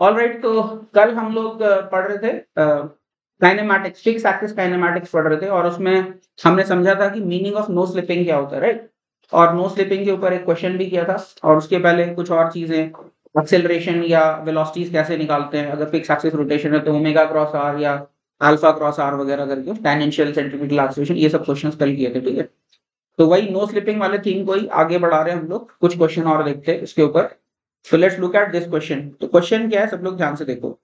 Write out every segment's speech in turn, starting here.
All right तो कल हम लोग पढ़ रहे थे काइनेमैटिक्स फिक्स एक्सिस काइनेमैटिक्स पढ़ रहे थे, और उसमें हमने समझा था कि मीनिंग ऑफ़ नो स्लिपिंग क्या होता है राइट और नो स्लिपिंग के ऊपर एक क्वेश्चन भी किया था, और उसके पहले कुछ और चीज़ें एक्सेलरेशन या वेलोसिटीज कैसे निकालते हैं? अगर फिक्स एक्सिस रोटेशन है तो ओमेगा क्रॉस आर या अल्फ़ा क्रॉस आर वगैरह करके टेंजेंशियल सेंट्रीपिटल एक्सेलरेशन ये सब क्वेश्चंस कल किए थे, ठीक है? तो वही नो स्लिपिंग वाले थीम को ही आगे बढ़ा रहे हैं हम लोग, कुछ क्वेश्चन और देखते हैं इसके ऊपर। So let's look at this question तो क्वेश्चन क्या है? सब लोग ध्यान से देखो।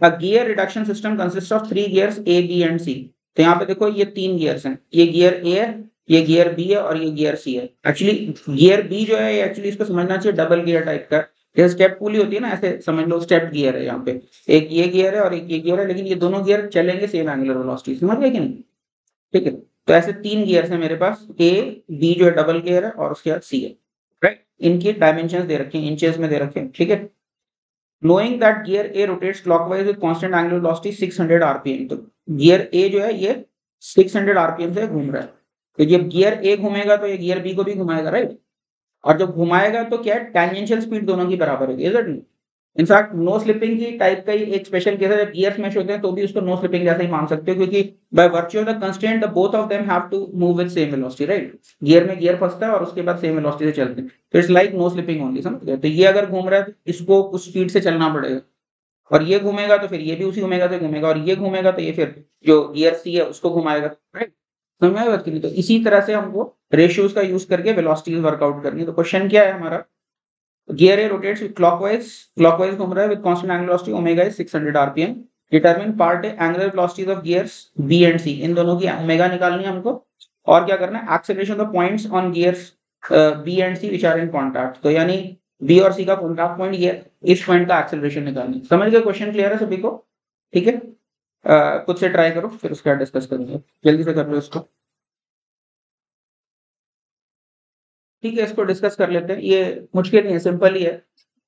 A gear reduction system consist of three gears A B and C तो यहाँ पे देखो, ये तीन गियर्स हैं। ये गियर ए है, ये गियर बी है और ये गियर सी है। एक्चुअली गियर बी जो है एक्चुअली इसको समझना चाहिए डबल गियर टाइप का। जैसे स्टेप पुली होती है ना, ऐसे समझ लो स्टेप गियर है यहाँ पे। एक ये गियर है और एक ये गियर है, लेकिन ये दोनों गियर चलेंगे सेम एंगुलर वेलोसिटी समझ गए कि नहीं? ठीक है। तो ऐसे तीन गियर्स हैं मेरे पास ए बी जो है डबल गियर है और उसके बाद सी है। इनकी डायमेंशन दे रखे इंचेस में दे रखे ठीक है? Knowing that gear A rotates clockwise with constant angular velocity 600 RPM तो गियर ए जो है, ये 600 आरपीएम से घूम रहा है। तो जब गियर ए घूमेगा तो ये गियर बी को भी घुमाएगा राइट और जब घुमाएगा तो क्या है? टेंजेंशियल स्पीड दोनों की बराबर होगी is it in fact no slipping की टाइप का ही एक स्पेशल केस है। गियर्स मैच होते हैं तो भी उसको नो स्लिपिंग जैसा ही मान सकते हो, क्योंकि by virtue of the constant both of them have to move with same velocity right gear में गियर फंसता है और उसके बाद सेम वेलोसिटी से चलते हैं। तो it's like no slipping only समझ गए? तो ये अगर घूम रहा है तो इसको उस स्पीड से चलना पड़ेगा। और ये घूमेगा तो फिर ये भी उसी घूमेगा से घूमेगा, और ये घूमेगा तो ये फिर जो गियर सी है, उसको घुमाएगा राइट समझ में बात नहीं तो इसी तरह से हमको रेशियोज का यूज़ करके वेलोसिटीज वर्कआउट करनी है। तो क्वेश्चन क्या है हमारा? Gear A rotates clockwise clockwise घूम रहा है with constant angular velocity omega is 600 RPM determine part A angular velocities of gears B and C इन दोनों की ओमेगा निकालनी है हमको। और क्या करना है? Acceleration of points on gears B and C which are in contact तो यानी बी और सी का कॉन्टैक्ट पॉइंट ये, इस पॉइंट का एक्सेलरेशन निकालनी समझ गए? क्वेश्चन क्लियर है सभी को? ठीक है? खुद से ट्राई करो, फिर उसके बाद डिस्कस करेंगे। जल्दी से कर लो इसको। ठीक है इसको डिस्कस कर लेते हैं। ये मुश्किल नहीं है सिंपल ही है।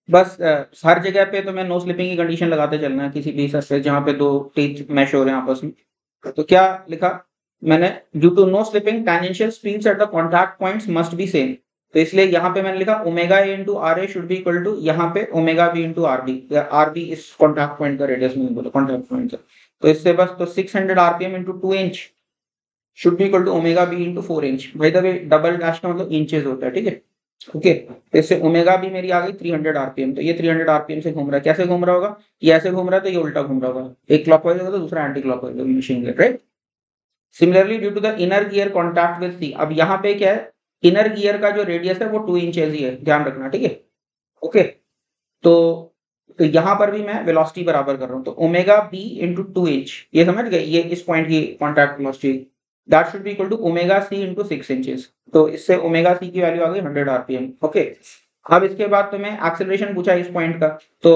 बस आ, हर जगह पे तो मैं नो स्लिपिंग की कंडीशन लगाते चलना है किसी भी सरफेस जहाँ पे दो टीच मैश हो रहे हैं आपस में। तो क्या लिखा? मैंने due to no slipping tangential speeds at the contact points must be same तो इसलिए यहाँ पे मैंने लिखा omega A into R A should be equal to यहाँ पे omega B into R B R B इस कॉन्टैक्ट पॉइंट का रेडियस में बोलो कॉन्टैक्ट पॉइंट तो इससे बस तो 600 RPM into two inch should be equal to omega B into four inch भाई द वे डबल डैश का मतलब इंचेस होता है, ठीक है? ओके तो इससे ओमेगा भी मेरी आ गई 300 आरपीएम तो ये 300 आरपीएम से घूम रहा है। कैसे घूम रहा होगा? ये ऐसे घूम रहा है तो ये उल्टा घूम रहा होगा। एक क्लॉकवाइज होगा तो दूसरा एंटी क्लॉकवाइज होगा machine get right similarly due to the inner gear contact with C अब यहाँ पे क्या है? इनर गियर का जो रेडियस है वो टू इंचेस ही है, ध्यान रखना, ठीक है? ओके तो तो यहाँ पर भी मैं वेलोसिटी बराबर कर रहा हूँ। तो omega B into two inch ये समझ गए? ये इस पॉइंट की contact velocity that should be equal to omega C into six inches तो इससे ओमेगा सी की वैल्यू आ गई हंड्रेड आरपीएम ओके अब इसके बाद तुम्हें एक्सेलरेशन पूछा इस पॉइंट का। तो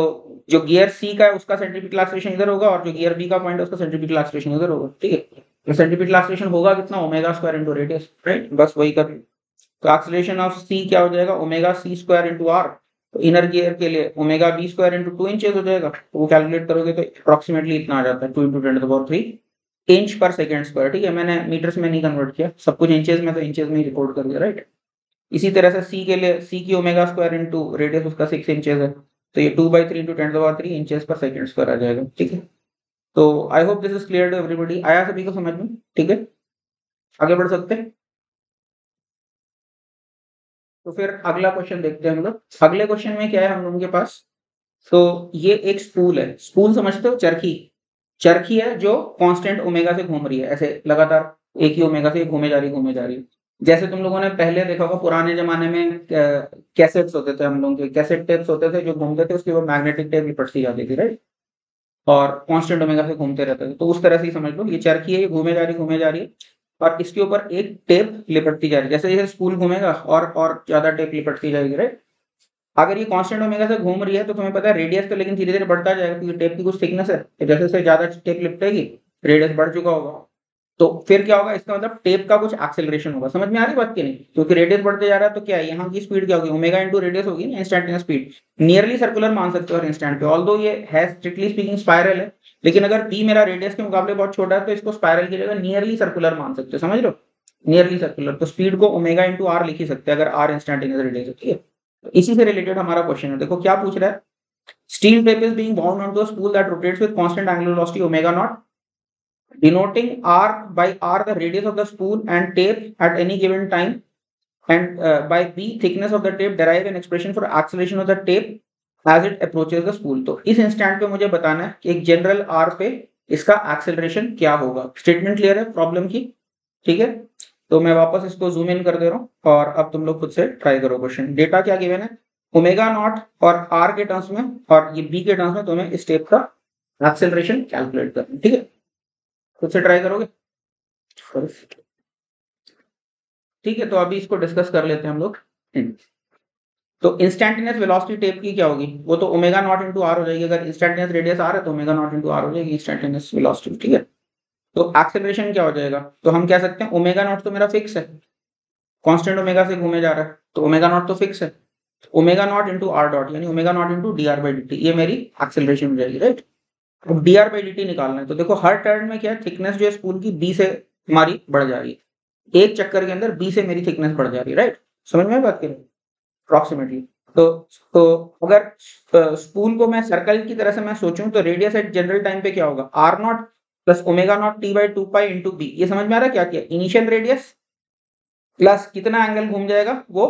जो गियर सी का है, उसका सेंट्रीपिटल एक्सेलरेशन इधर होगा और जो गियर बी का पॉइंट है, उसका सेंट्रीपिटल एक्सेलरेशन इधर होगा। ठीक है? तो सेंट्रीपिटल एक्सेलरेशन होगा कितना? Omega square into radius right बस वही कर तो एक्सेलरेशन ऑफ़ सी क्या हो जाएगा? Omega C square into R तो इनर गियर के लिए omega B square into two inches हो जाएगा। तो वो कैलकुलेट करोगे तो अप्रोक्सीमेटली इतना आ जाता है। Two into ten three inch per second square ठीक है? मैंने मीटर्स में नहीं कन्वर्ट किया। सब कुछ इंचेस में तो इंचेस में ही रिकॉर्ड कर दिया राइट इसी तरह से सी के लिए सी की ओमेगा स्क्वायर इंटू रेडियस उसका सिक्स इंचेस है। तो ये two by three into ten power three inches per second square आ जाएगा, ठीक है? तो I hope this is clear to everybody आया सभी को समझ में? ठीक है? आगे बढ़ सकते हैं? तो फिर अगला क्वेश्चन देखते हैं हम लोग। अगले क्वेश्चन में क्या है हम लोगों के पास? तो ये एक स्पूल है। स्पूल समझते हो? चरखी। चरखी है जो कांस्टेंट ओमेगा से घूम रही है, ऐसे लगातार एक ही ओमेगा से घूमे जा रही घूमे जा रही है। जैसे तुम लोगों ने पहले देखा होगा, पुराने जमाने में कैसेट्स होते थे हम लोगों के कैसेट टेप्स होते थे जो घूमते थे, उसके ऊपर मैग्नेटिक टेप लिपटती जाती थी राइट और कांस्टेंट ओमेगा से घूमते रहते थे। तो उस तरह से ही समझ लो, ये चरखी है, ये घूमे जा रही घूमे जा रही है, और इसके ऊपर एक टेप लिपटती जा रही है। जैसे जैसे स्कूल घूमेगा, और और ज़्यादा टेप लिपटती जाएगी राइट अगर ये कांस्टेंट ओमेगा से घूम रही है तो तुम्हें पता है रेडियस तो लेकिन धीरे धीरे बढ़ता जाएगा, क्योंकि टेप की कुछ थिकनेस है तो जैसे जैसे ज़्यादा टेप लिपटेगी रेडियस बढ़ चुका होगा। तो फिर क्या होगा, इसका मतलब टेप का कुछ एक्सेलरेशन होगा। समझ में आ रही बात की नहीं? क्योंकि रेडियस बढ़ते जा रहा है तो क्या है, यहाँ की स्पीड क्या होगी? ओमेगा इंटू रेडियस होगी ना इंस्टेंटेनियस स्पीड नियरली सर्कुलर मान सकते हो और इंस्टेंट पे। ऑल ये है स्ट्रिक्टली स्पीकिंग स्पायरल है, लेकिन अगर बी मेरा रेडियस के मुकाबले बहुत छोटा है तो इसको स्पायरल की जगह नियरली सर्कुलर मान सकते हो। समझ लो नियरली सर्कुलर तो स्पीड को ओमेगा इंटू आर लिख सकते हैं, अगर आर इंस्टेंटेनियस रेडियस ठीक है। इसी से रिलेटेड हमारा क्वेश्चन है। देखो, क्या पूछ रहा है? Steel tape is being bound onto a spool that rotates with constant angular velocity omega naught denoting R by R the radius of the spool and tape at any given time and by B thickness of the tape derive an expression for acceleration of the tape as it approaches the spool तो इस instant पे मुझे बताना है कि एक general R पे इसका एक्सीलरेशन क्या होगा। स्टेटमेंट क्लियर है? प्रॉब्लम की? ठीक है? तो मैं वापस इसको जूम इन कर दे रहा हूँ और अब तुम लोग खुद से ट्राई करो क्वेश्चन डेटा क्या गिवन है? ओमेगा नॉट और आर के टर्म्स में और ये बी के टर्म्स में तुम्हें स्टेप का एक्सेलरेशन कैलकुलेट करना ठीक है? खुद से ट्राई करोगे? ठीक है तो अभी इसको डिस्कस कर लेते हैं हम लोग. हम्म। तो इंस्टेंटेनियस वेलोसिटी टेप की क्या होगी? वो तो ओमेगा नॉट इंटू आर हो जाएगी। अगर इंस्टेंटेनियस रेडियस आर है तो ओमेगा नॉट इंटू आर हो जाएगी इंस्टेंटेनियस वेलोसिटी ठीक है? तो एक्सेलरेशन क्या हो जाएगा? तो हम कह सकते हैं ओमेगा नॉट तो मेरा फिक्स है। कांस्टेंट ओमेगा से घूमे जा रहा है। तो ओमेगा नॉट तो फिक्स है। Omega naught into R dot यानी omega naught into D R by D T ये मेरी एक्सेलरेशन हो जाएगी राइट अब D R by D T निकालना है। तो देखो, हर टर्न में क्या है? थिकनेस जो है स्पूल की बी से हमारी बढ़ जा रही है। एक चक्कर के अंदर बी से मेरी थिकनेस बढ़ जा रही है राइट समझ में बात करें? अप्रोक्सीमेटली तो तो अगर स्पूल को मैं सर्कल की तरह से मैं सोचूं तो रेडियस एट जनरल टाइम पे क्या होगा? R naught plus omega naught T by two pi into B ये समझ में आ रहा क्या किया? इनिशियल रेडियस प्लस कितना एंगल घूम जाएगा? वो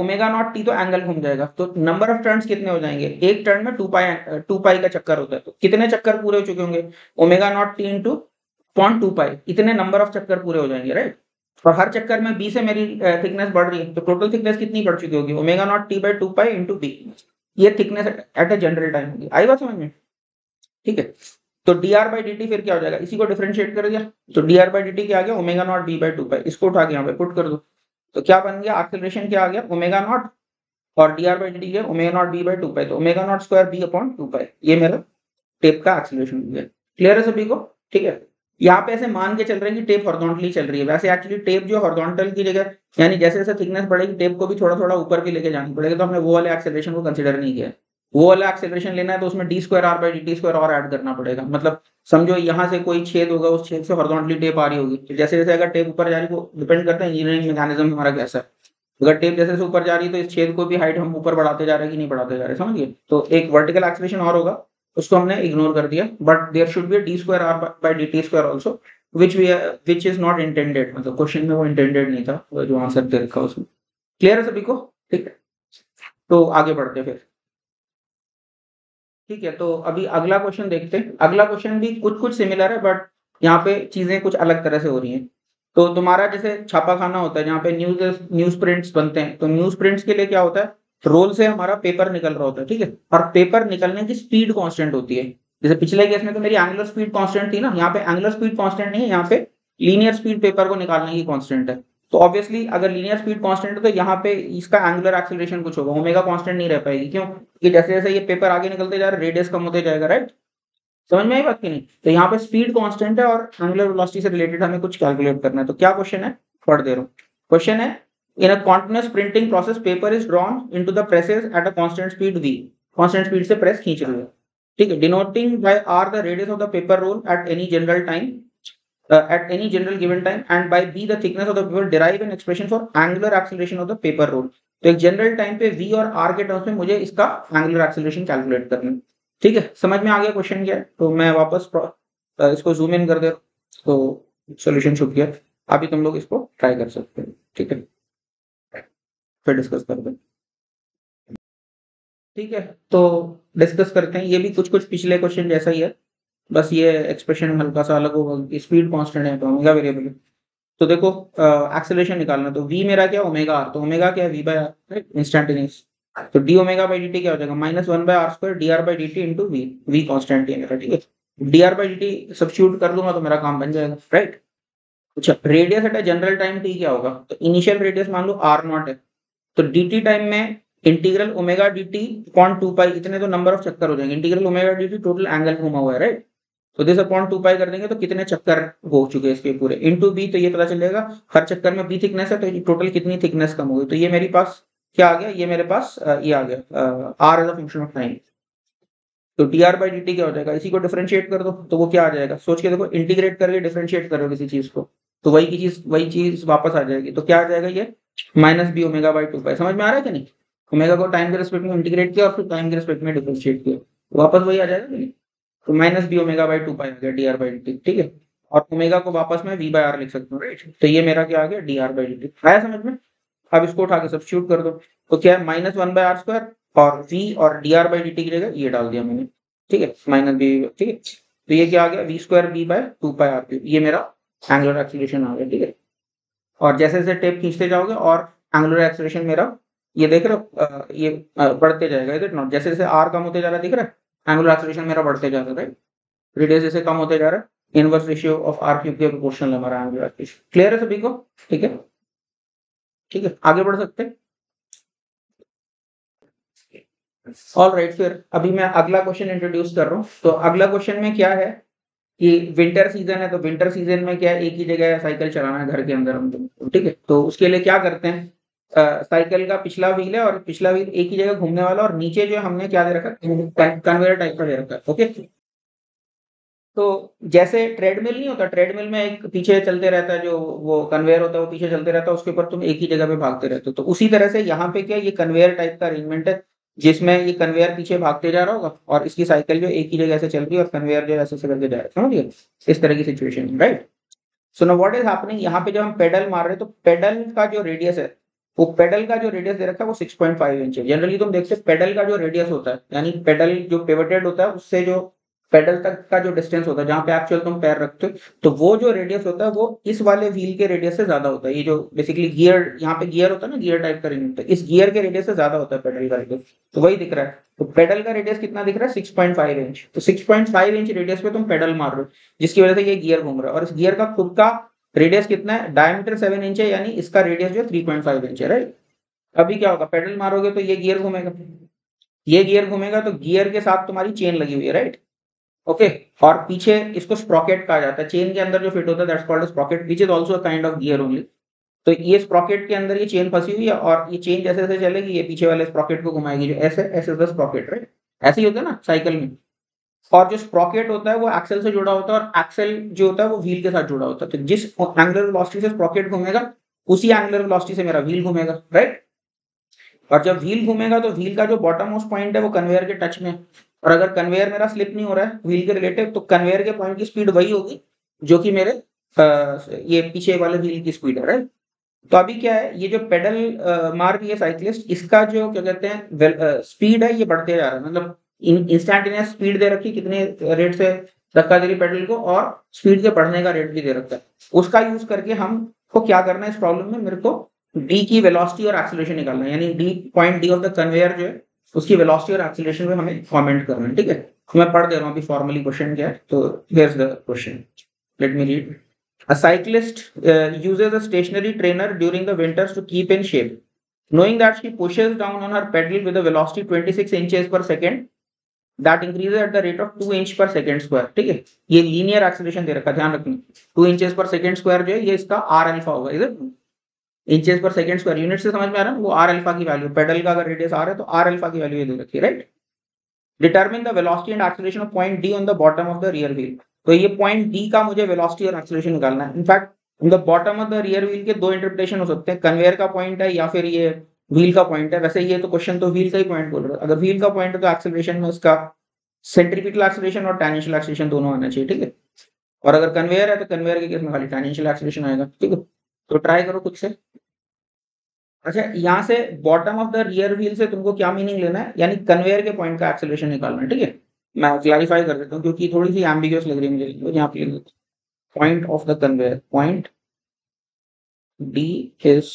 ओमेगा नॉट टी तो एंगल घूम जाएगा। तो नंबर ऑफ़ टर्न्स कितने हो जाएँगे? एक टर्न में टू पाई टू पाई का चक्कर होता है। तो कितने चक्कर पूरे हो चुके होंगे? Omega naught T into point two pi इतने नंबर ऑफ़ चक्कर पूरे हो जाएँगे राइट और हर चक्कर में बी से मेरी थिकनेस बढ़ रही है। तो टोटल थिकनेस कितनी बढ़ चुकी होगी? Omega naught T by two pi into B ये thickness at a general time होगी। आई बात समझ में? ठीक है। तो D R by D T फिर क्या हो जाएगा? इसी को डिफ्रेंशिएट कर दिया। तो D R by D T क्या आ गया? Omega naught B by two pi इसको उठा के यहाँ पे पुट कर दो। तो क्या बन गया? एक्सेलरेशन क्या आ गया? ओमेगा नॉट और D R by D T क्या? Omega naught B by two pi तो omega naught square B upon two pi ये मेरा टेप का एक्सेलरेशन हो गया। क्लियर है सभी को? ठीक है। यहाँ पे ऐसे मान के चल रहे हैं कि टेप हॉर्जोंटली चल रही है। वैसे एक्चुअली टेप जो हॉर्जोंटल की जगह, यानी जैसे जैसे थिकनेस बढ़ेगी टेप को भी थोड़ा थोड़ा ऊपर भी लेके जानी पड़ेगी। तो हमने वो वाले एक्सेलरेशन को कंसिडर नहीं किया। वो वाला एक्सेलरेशन लेना है तो उसमें D square R by D square और ऐड करना पड़ेगा। मतलब समझो यहाँ से कोई छेद होगा, उस छेद से हॉर्जोंटली टेप आ रही होगी। तो जैसे जैसे अगर टेप ऊपर जा रही है डिपेंड करता है इंजीनियरिंग मैकेनिज्म हमारा कैसा है। अगर टेप जैसे से ऊपर जा रही है तो इस छेद को भी हाइट हम ऊपर बढ़ाते जा रहे हैं कि नहीं बढ़ाते जा रहे समझिए? तो एक वर्टिकल एक्सेलेशन और होगा, उसको हमने इग्नोर कर दिया। But there should be D square R by D T square also which we which is not intended मतलब क्वेश्चन में वो इंटेंडेड नहीं था जो आंसर दे रखा उसमें। क्लियर है सभी को? ठीक है। तो आगे बढ़ते फिर। ठीक है तो अभी अगला क्वेश्चन देखते हैं। अगला क्वेश्चन भी कुछ कुछ सिमिलर है बट यहाँ पे चीज़ें कुछ अलग तरह से हो रही हैं। तो तुम्हारा जैसे छापा खाना होता है, जहाँ पे न्यूज़ न्यूज़ प्रिंट्स बनते हैं तो न्यूज़ प्रिंट्स के लिए क्या होता है? रोल से हमारा पेपर निकल रहा होता है, ठीक है? और पेपर निकलने की स्पीड कांस्टेंट होती है। जैसे पिछले केस में तो मेरी एंगुलर स्पीड कांस्टेंट थी ना, यहाँ पे एंगुलर स्पीड कांस्टेंट नहीं है, यहाँ पे लीनियर स्पीड पेपर को निकालने की कांस्टेंट है। तो ऑब्वियसली अगर लीनियर स्पीड कांस्टेंट है तो यहाँ पे इसका एंगुलर एक्सेलरेशन कुछ होगा। ओमेगा कांस्टेंट नहीं रह पाएगी। क्यों? कि जैसे जैसे ये पेपर आगे निकलते जा रहा है रेडियस कम होते जाएगा राइट समझ में आई बात की नहीं? तो यहाँ पे स्पीड कांस्टेंट है और एंगुलर वेलोसिटी से रिलेटेड हमें कुछ कैलकुलेट करना है। तो क्या क्वेश्चन है? पढ़ दे रहा हूँ। क्वेश्चन है in a continuous printing process paper is drawn into the presses at a constant speed V constant speed से प्रेस खींच रही है। ठीक है denoting by R the radius of the paper roll at any general time at any general given time and by B the thickness of the paper derive an expression for angular acceleration of the paper roll तो एक general time पे v और r के terms में मुझे इसका angular acceleration calculate करना है। ठीक है? समझ में आ गया क्वेश्चन क्या है? तो मैं वापस इसको जूम इन कर दे। तो सोल्यूशन छुप गया। अभी तुम लोग इसको ट्राई कर सकते हो। ठीक है? फिर डिस्कस करते हैं। ठीक है? तो डिस्कस करते हैं। ये भी कुछ कुछ पिछले क्वेश्चन जैसा ही है। बस ये एक्सप्रेशन हल्का सा अलग होगा स्पीड कांस्टेंट है तो ओमेगा वेरिएबल तो देखो एक्सेलरेशन निकालना तो वी मेरा क्या ओमेगा आर तो ओमेगा क्या है? v बाय आर इंस्टेंटेनियस तो डी ओमेगा बाई डी क्या हो जाएगा? Minus one by R square D R by D T into V V constant है मेरा, ठीक है? D R by D substitute कर दूँगा तो मेरा काम बन जाएगा राइट अच्छा radius at general time T क्या होगा? तो इनिशियल रेडियस मान लो आर नॉट है। तो डी टी टाइम में integral omega D T point two pi इतने तो नंबर ऑफ़ चक्कर हो जाएँगे। Integral omega D T total angle घुमा हुआ है राइट तो दिस पॉइंट टू पाई कर देंगे तो कितने चक्कर हो चुके हैं इसके पूरे? इन टू बी तो ये पता चलेगा, हर चक्कर में बी थिकनेस है तो टोटल कितनी थिकनेस कम हो गई? तो ये मेरे पास क्या आ गया? ये मेरे पास ये आ गया R as a function of time तो D R by D T क्या हो जाएगा? इसी को डिफ्रेंशिएट कर दो तो वो क्या आ जाएगा? सोच के देखो इंटीग्रेट करके डिफ्रेंशिएट करो किसी चीज़ को। तो वही की चीज़, वही चीज़ वापस आ जाएगी। तो क्या आ जाएगा ये? Minus B omega by two pi समझ में आ रहा है कि नहीं? ओमेगा को टाइम के रिस्पेक्ट में इंटीग्रेट किया और फिर टाइम के रिस्पेक्ट में डिफ्रेंशिएट किया। वापस वही आ जाएगा तो minus B omega by two pi आ गया डी आर बाई डी ठीक है? और ओमेगा को वापस में वी बाई आर लिख सकता हूँ राइट तो ये मेरा क्या आ गया? डी आर बाई डी आया समझ में? अब इसको उठा के सब्सिट्यूट कर दो। तो क्या है? Minus one by R square और वी और D R by D T की जगह ये डाल दिया मैंने, ठीक है? माइनस बी ठीक है? तो ये क्या आ गया? V square B by two pi R cube ये मेरा एंगुलर एक्सीलरेशन आ गया, ठीक है? और जैसे जैसे टेप खींचते जाओगे और एंगुलर एक्सीलरेशन मेरा, ये देख रहे हो ये बढ़ते जाएगा इधर नॉट जैसे जैसे आर कम होते जा रहा है, दिख रहा है? एंगुलर एक्सीलरेशन मेरा बढ़ते जा रहा है राइट रेडियस जैसे कम होते जा रहा है। Inverse ratio of R cube के प्रोपोर्शनल हमारा एंगुलर एक्सीलरेशन क्लियर है सभी को? ठीक है? ठीक है, आगे बढ़ सकते हैं। ऑल राइट फिर अभी मैं अगला क्वेश्चन इंट्रोड्यूस कर रहा हूँ। तो अगला क्वेश्चन में क्या है कि विंटर सीज़न है तो विंटर सीज़न में क्या एक ही जगह साइकिल चलाना है घर के अंदर हम ठीक है? तो उसके लिए क्या करते हैं? साइकिल का पिछला व्हील है और पिछला व्हील एक ही जगह घूमने वाला और नीचे जो हमने क्या दे रखा कन्वेयर टाइप का दे रखा है ओके तो जैसे ट्रेडमिल नहीं होता ट्रेडमिल में एक पीछे चलते रहता है जो वो कन्वेयर होता है वो पीछे चलते रहता है उसके ऊपर तुम एक ही जगह पे भागते रहते हो। तो उसी तरह से यहाँ पे क्या ये कन्वेयर टाइप का अरेंजमेंट है जिसमें ये कन्वेयर पीछे भागते जा रहा होगा और इसकी साइकिल जो एक ही जगह से चल रही है और कन्वेयर जो ऐसे करके जा रहा है समझिए इस तरह की situation right so no what is happening यहाँ पे जब हम पेडल मार रहे हैं तो पेडल का जो रेडियस है वो पेडल का जो रेडियस दे रखा है वो 6.5 इंच है। जनरली तुम देखते पेडल का जो रेडियस होता है, यानी पेडल जो पिवटेड होता है, उससे जो पेडल तक का जो डिस्टेंस होता है, जहाँ पे एक्चुअल तुम पैर रखते हो तो वो जो रेडियस होता है, वो इस वाले व्हील के रेडियस से ज़्यादा होता है। ये जो बेसिकली गियर यहाँ पे गियर होता है ना गियर टाइप का रेडियस होता है, इस गियर के रेडियस से ज़्यादा होता है पेडल का रेडियस तो वही दिख रहा है। तो पेडल का रेडियस कितना दिख रहा है? सिक्स पॉइंट फाइव इंच तो six point five inch radius पे तुम पेडल मार रहे हो, जिसकी वजह से ये गियर घूम रहा है। और इस गियर का खुद का रेडियस कितना है? डायमीटर सेवन इंच है, यानी इसका रेडियस जो थ्री पॉइंट फाइव इंच है राइट अभी क्या होगा? पेडल मारोगे तो ये गियर घूमेगा। ये गियर घूमेगा तो गियर के साथ तुम्हारी चेन लगी हुई है राइट ओके और पीछे इसको स्प्रॉकेट कहा जाता है। चेन के अंदर जो फिट होता है that's called sprocket which is also a kind of gear only तो ये स्प्रॉकेट के अंदर ये चेन फंसी हुई है, और ये चेन जैसे जैसे चलेगी, ये पीछे वाले स्प्रॉकेट को घुमाएगी, जो ऐसे ऐसे स्प्रॉकेट राइट ऐसे ही होता है ना साइकिल में। और जो स्प्रॉकेट होता है वो एक्सेल से जुड़ा होता है और एक्सेल जो होता है वो व्हील के साथ जुड़ा होता है। तो जिस एंगुलर वेलोसिटी से स्प्रॉकेट घूमेगा उसी एंगुलर वेलोसिटी से मेरा व्हील घूमेगा राइट और जब व्हील घूमेगा तो व्हील का जो बॉटम मोस्ट पॉइंट है वो कन्वेयर के टच में और अगर कन्वेयर मेरा स्लिप नहीं हो रहा है व्हील के रिलेटिव तो कन्वेयर के पॉइंट की स्पीड वही होगी जो कि मेरे आ, ये पीछे वाले व्हील की स्पीड है राइट तो अभी क्या है ये जो पेडल मार रही है साइकिलिस्ट इसका जो क्या कहते हैं स्पीड है ये बढ़ते जा रहा है। मतलब इंस्टेंटेनियस स्पीड दे रखी कितने रेट से धक्का दे रही पेडल को और स्पीड के बढ़ने का रेट भी दे रखा है। उसका यूज़ करके हम को क्या करना है इस प्रॉब्लम में? मेरे को डी की वेलोसिटी और एक्सीलरेशन निकालना है। यानी D point D of the conveyor जो है उसकी वेलोसिटी और एक्सीलरेशन में हमें कमेंट करना है ठीक है? तो मैं पढ़ दे रहा हूँ अभी फॉर्मली क्वेश्चन क्या है? तो here's the question let me read A cyclist uh, uses a stationary trainer during the winters to keep in shape. Knowing that she pushes down on her pedal with a velocity 26 inches per second, that increases at the rate of 2 inch per second square. ठीक है? ये linear acceleration दे रखा, ध्यान रखना। 2 inches पर second square जो है, ये इसका आर अल्फ़ा होगा, इधर। इंचेस पर सेकंड स्क्वायर यूनिट से समझ में आ रहा है? वो आर अल्फ़ा की वैल्यू पेडल का अगर रेडियस आ रहा है तो आर अल्फ़ा की वैल्यू ये दे रखी है right determine the velocity and acceleration of point D on the bottom of the rear wheel तो ये पॉइंट डी का मुझे वेलोसिटी और एक्सीलरेशन निकालना है। In fact the bottom of the rear wheel के दो इंटरप्रिटेशन हो सकते हैं। कन्वेयर का पॉइंट है या फिर ये व्हील का पॉइंट है। वैसे ये तो क्वेश्चन तो व्हील का ही पॉइंट बोल रहा है। अगर व्हील का पॉइंट है तो एक्सीलरेशन में उसका सेंट्रीपिटल एक्सीलरेशन और टेंजेंशियल एक्सीलरेशन दोनों आना चाहिए, ठीक है? और अगर कन्वेयर है तो कन्वेयर के केस में खाली टेंजेंशियल एक्सीलरेशन आएगा, ठीक है? तो ट्राई करो खुद से। अच्छा यहाँ से bottom of the rear wheel से तुमको क्या मीनिंग लेना है? यानी कन्वेयर के पॉइंट का एक्सेलरेशन निकालना है, ठीक है? मैं क्लैरिफाई कर देता हूँ क्योंकि थोड़ी सी एम्बिगुअस लग रही है मुझे। यहाँ पे point of the conveyor point D is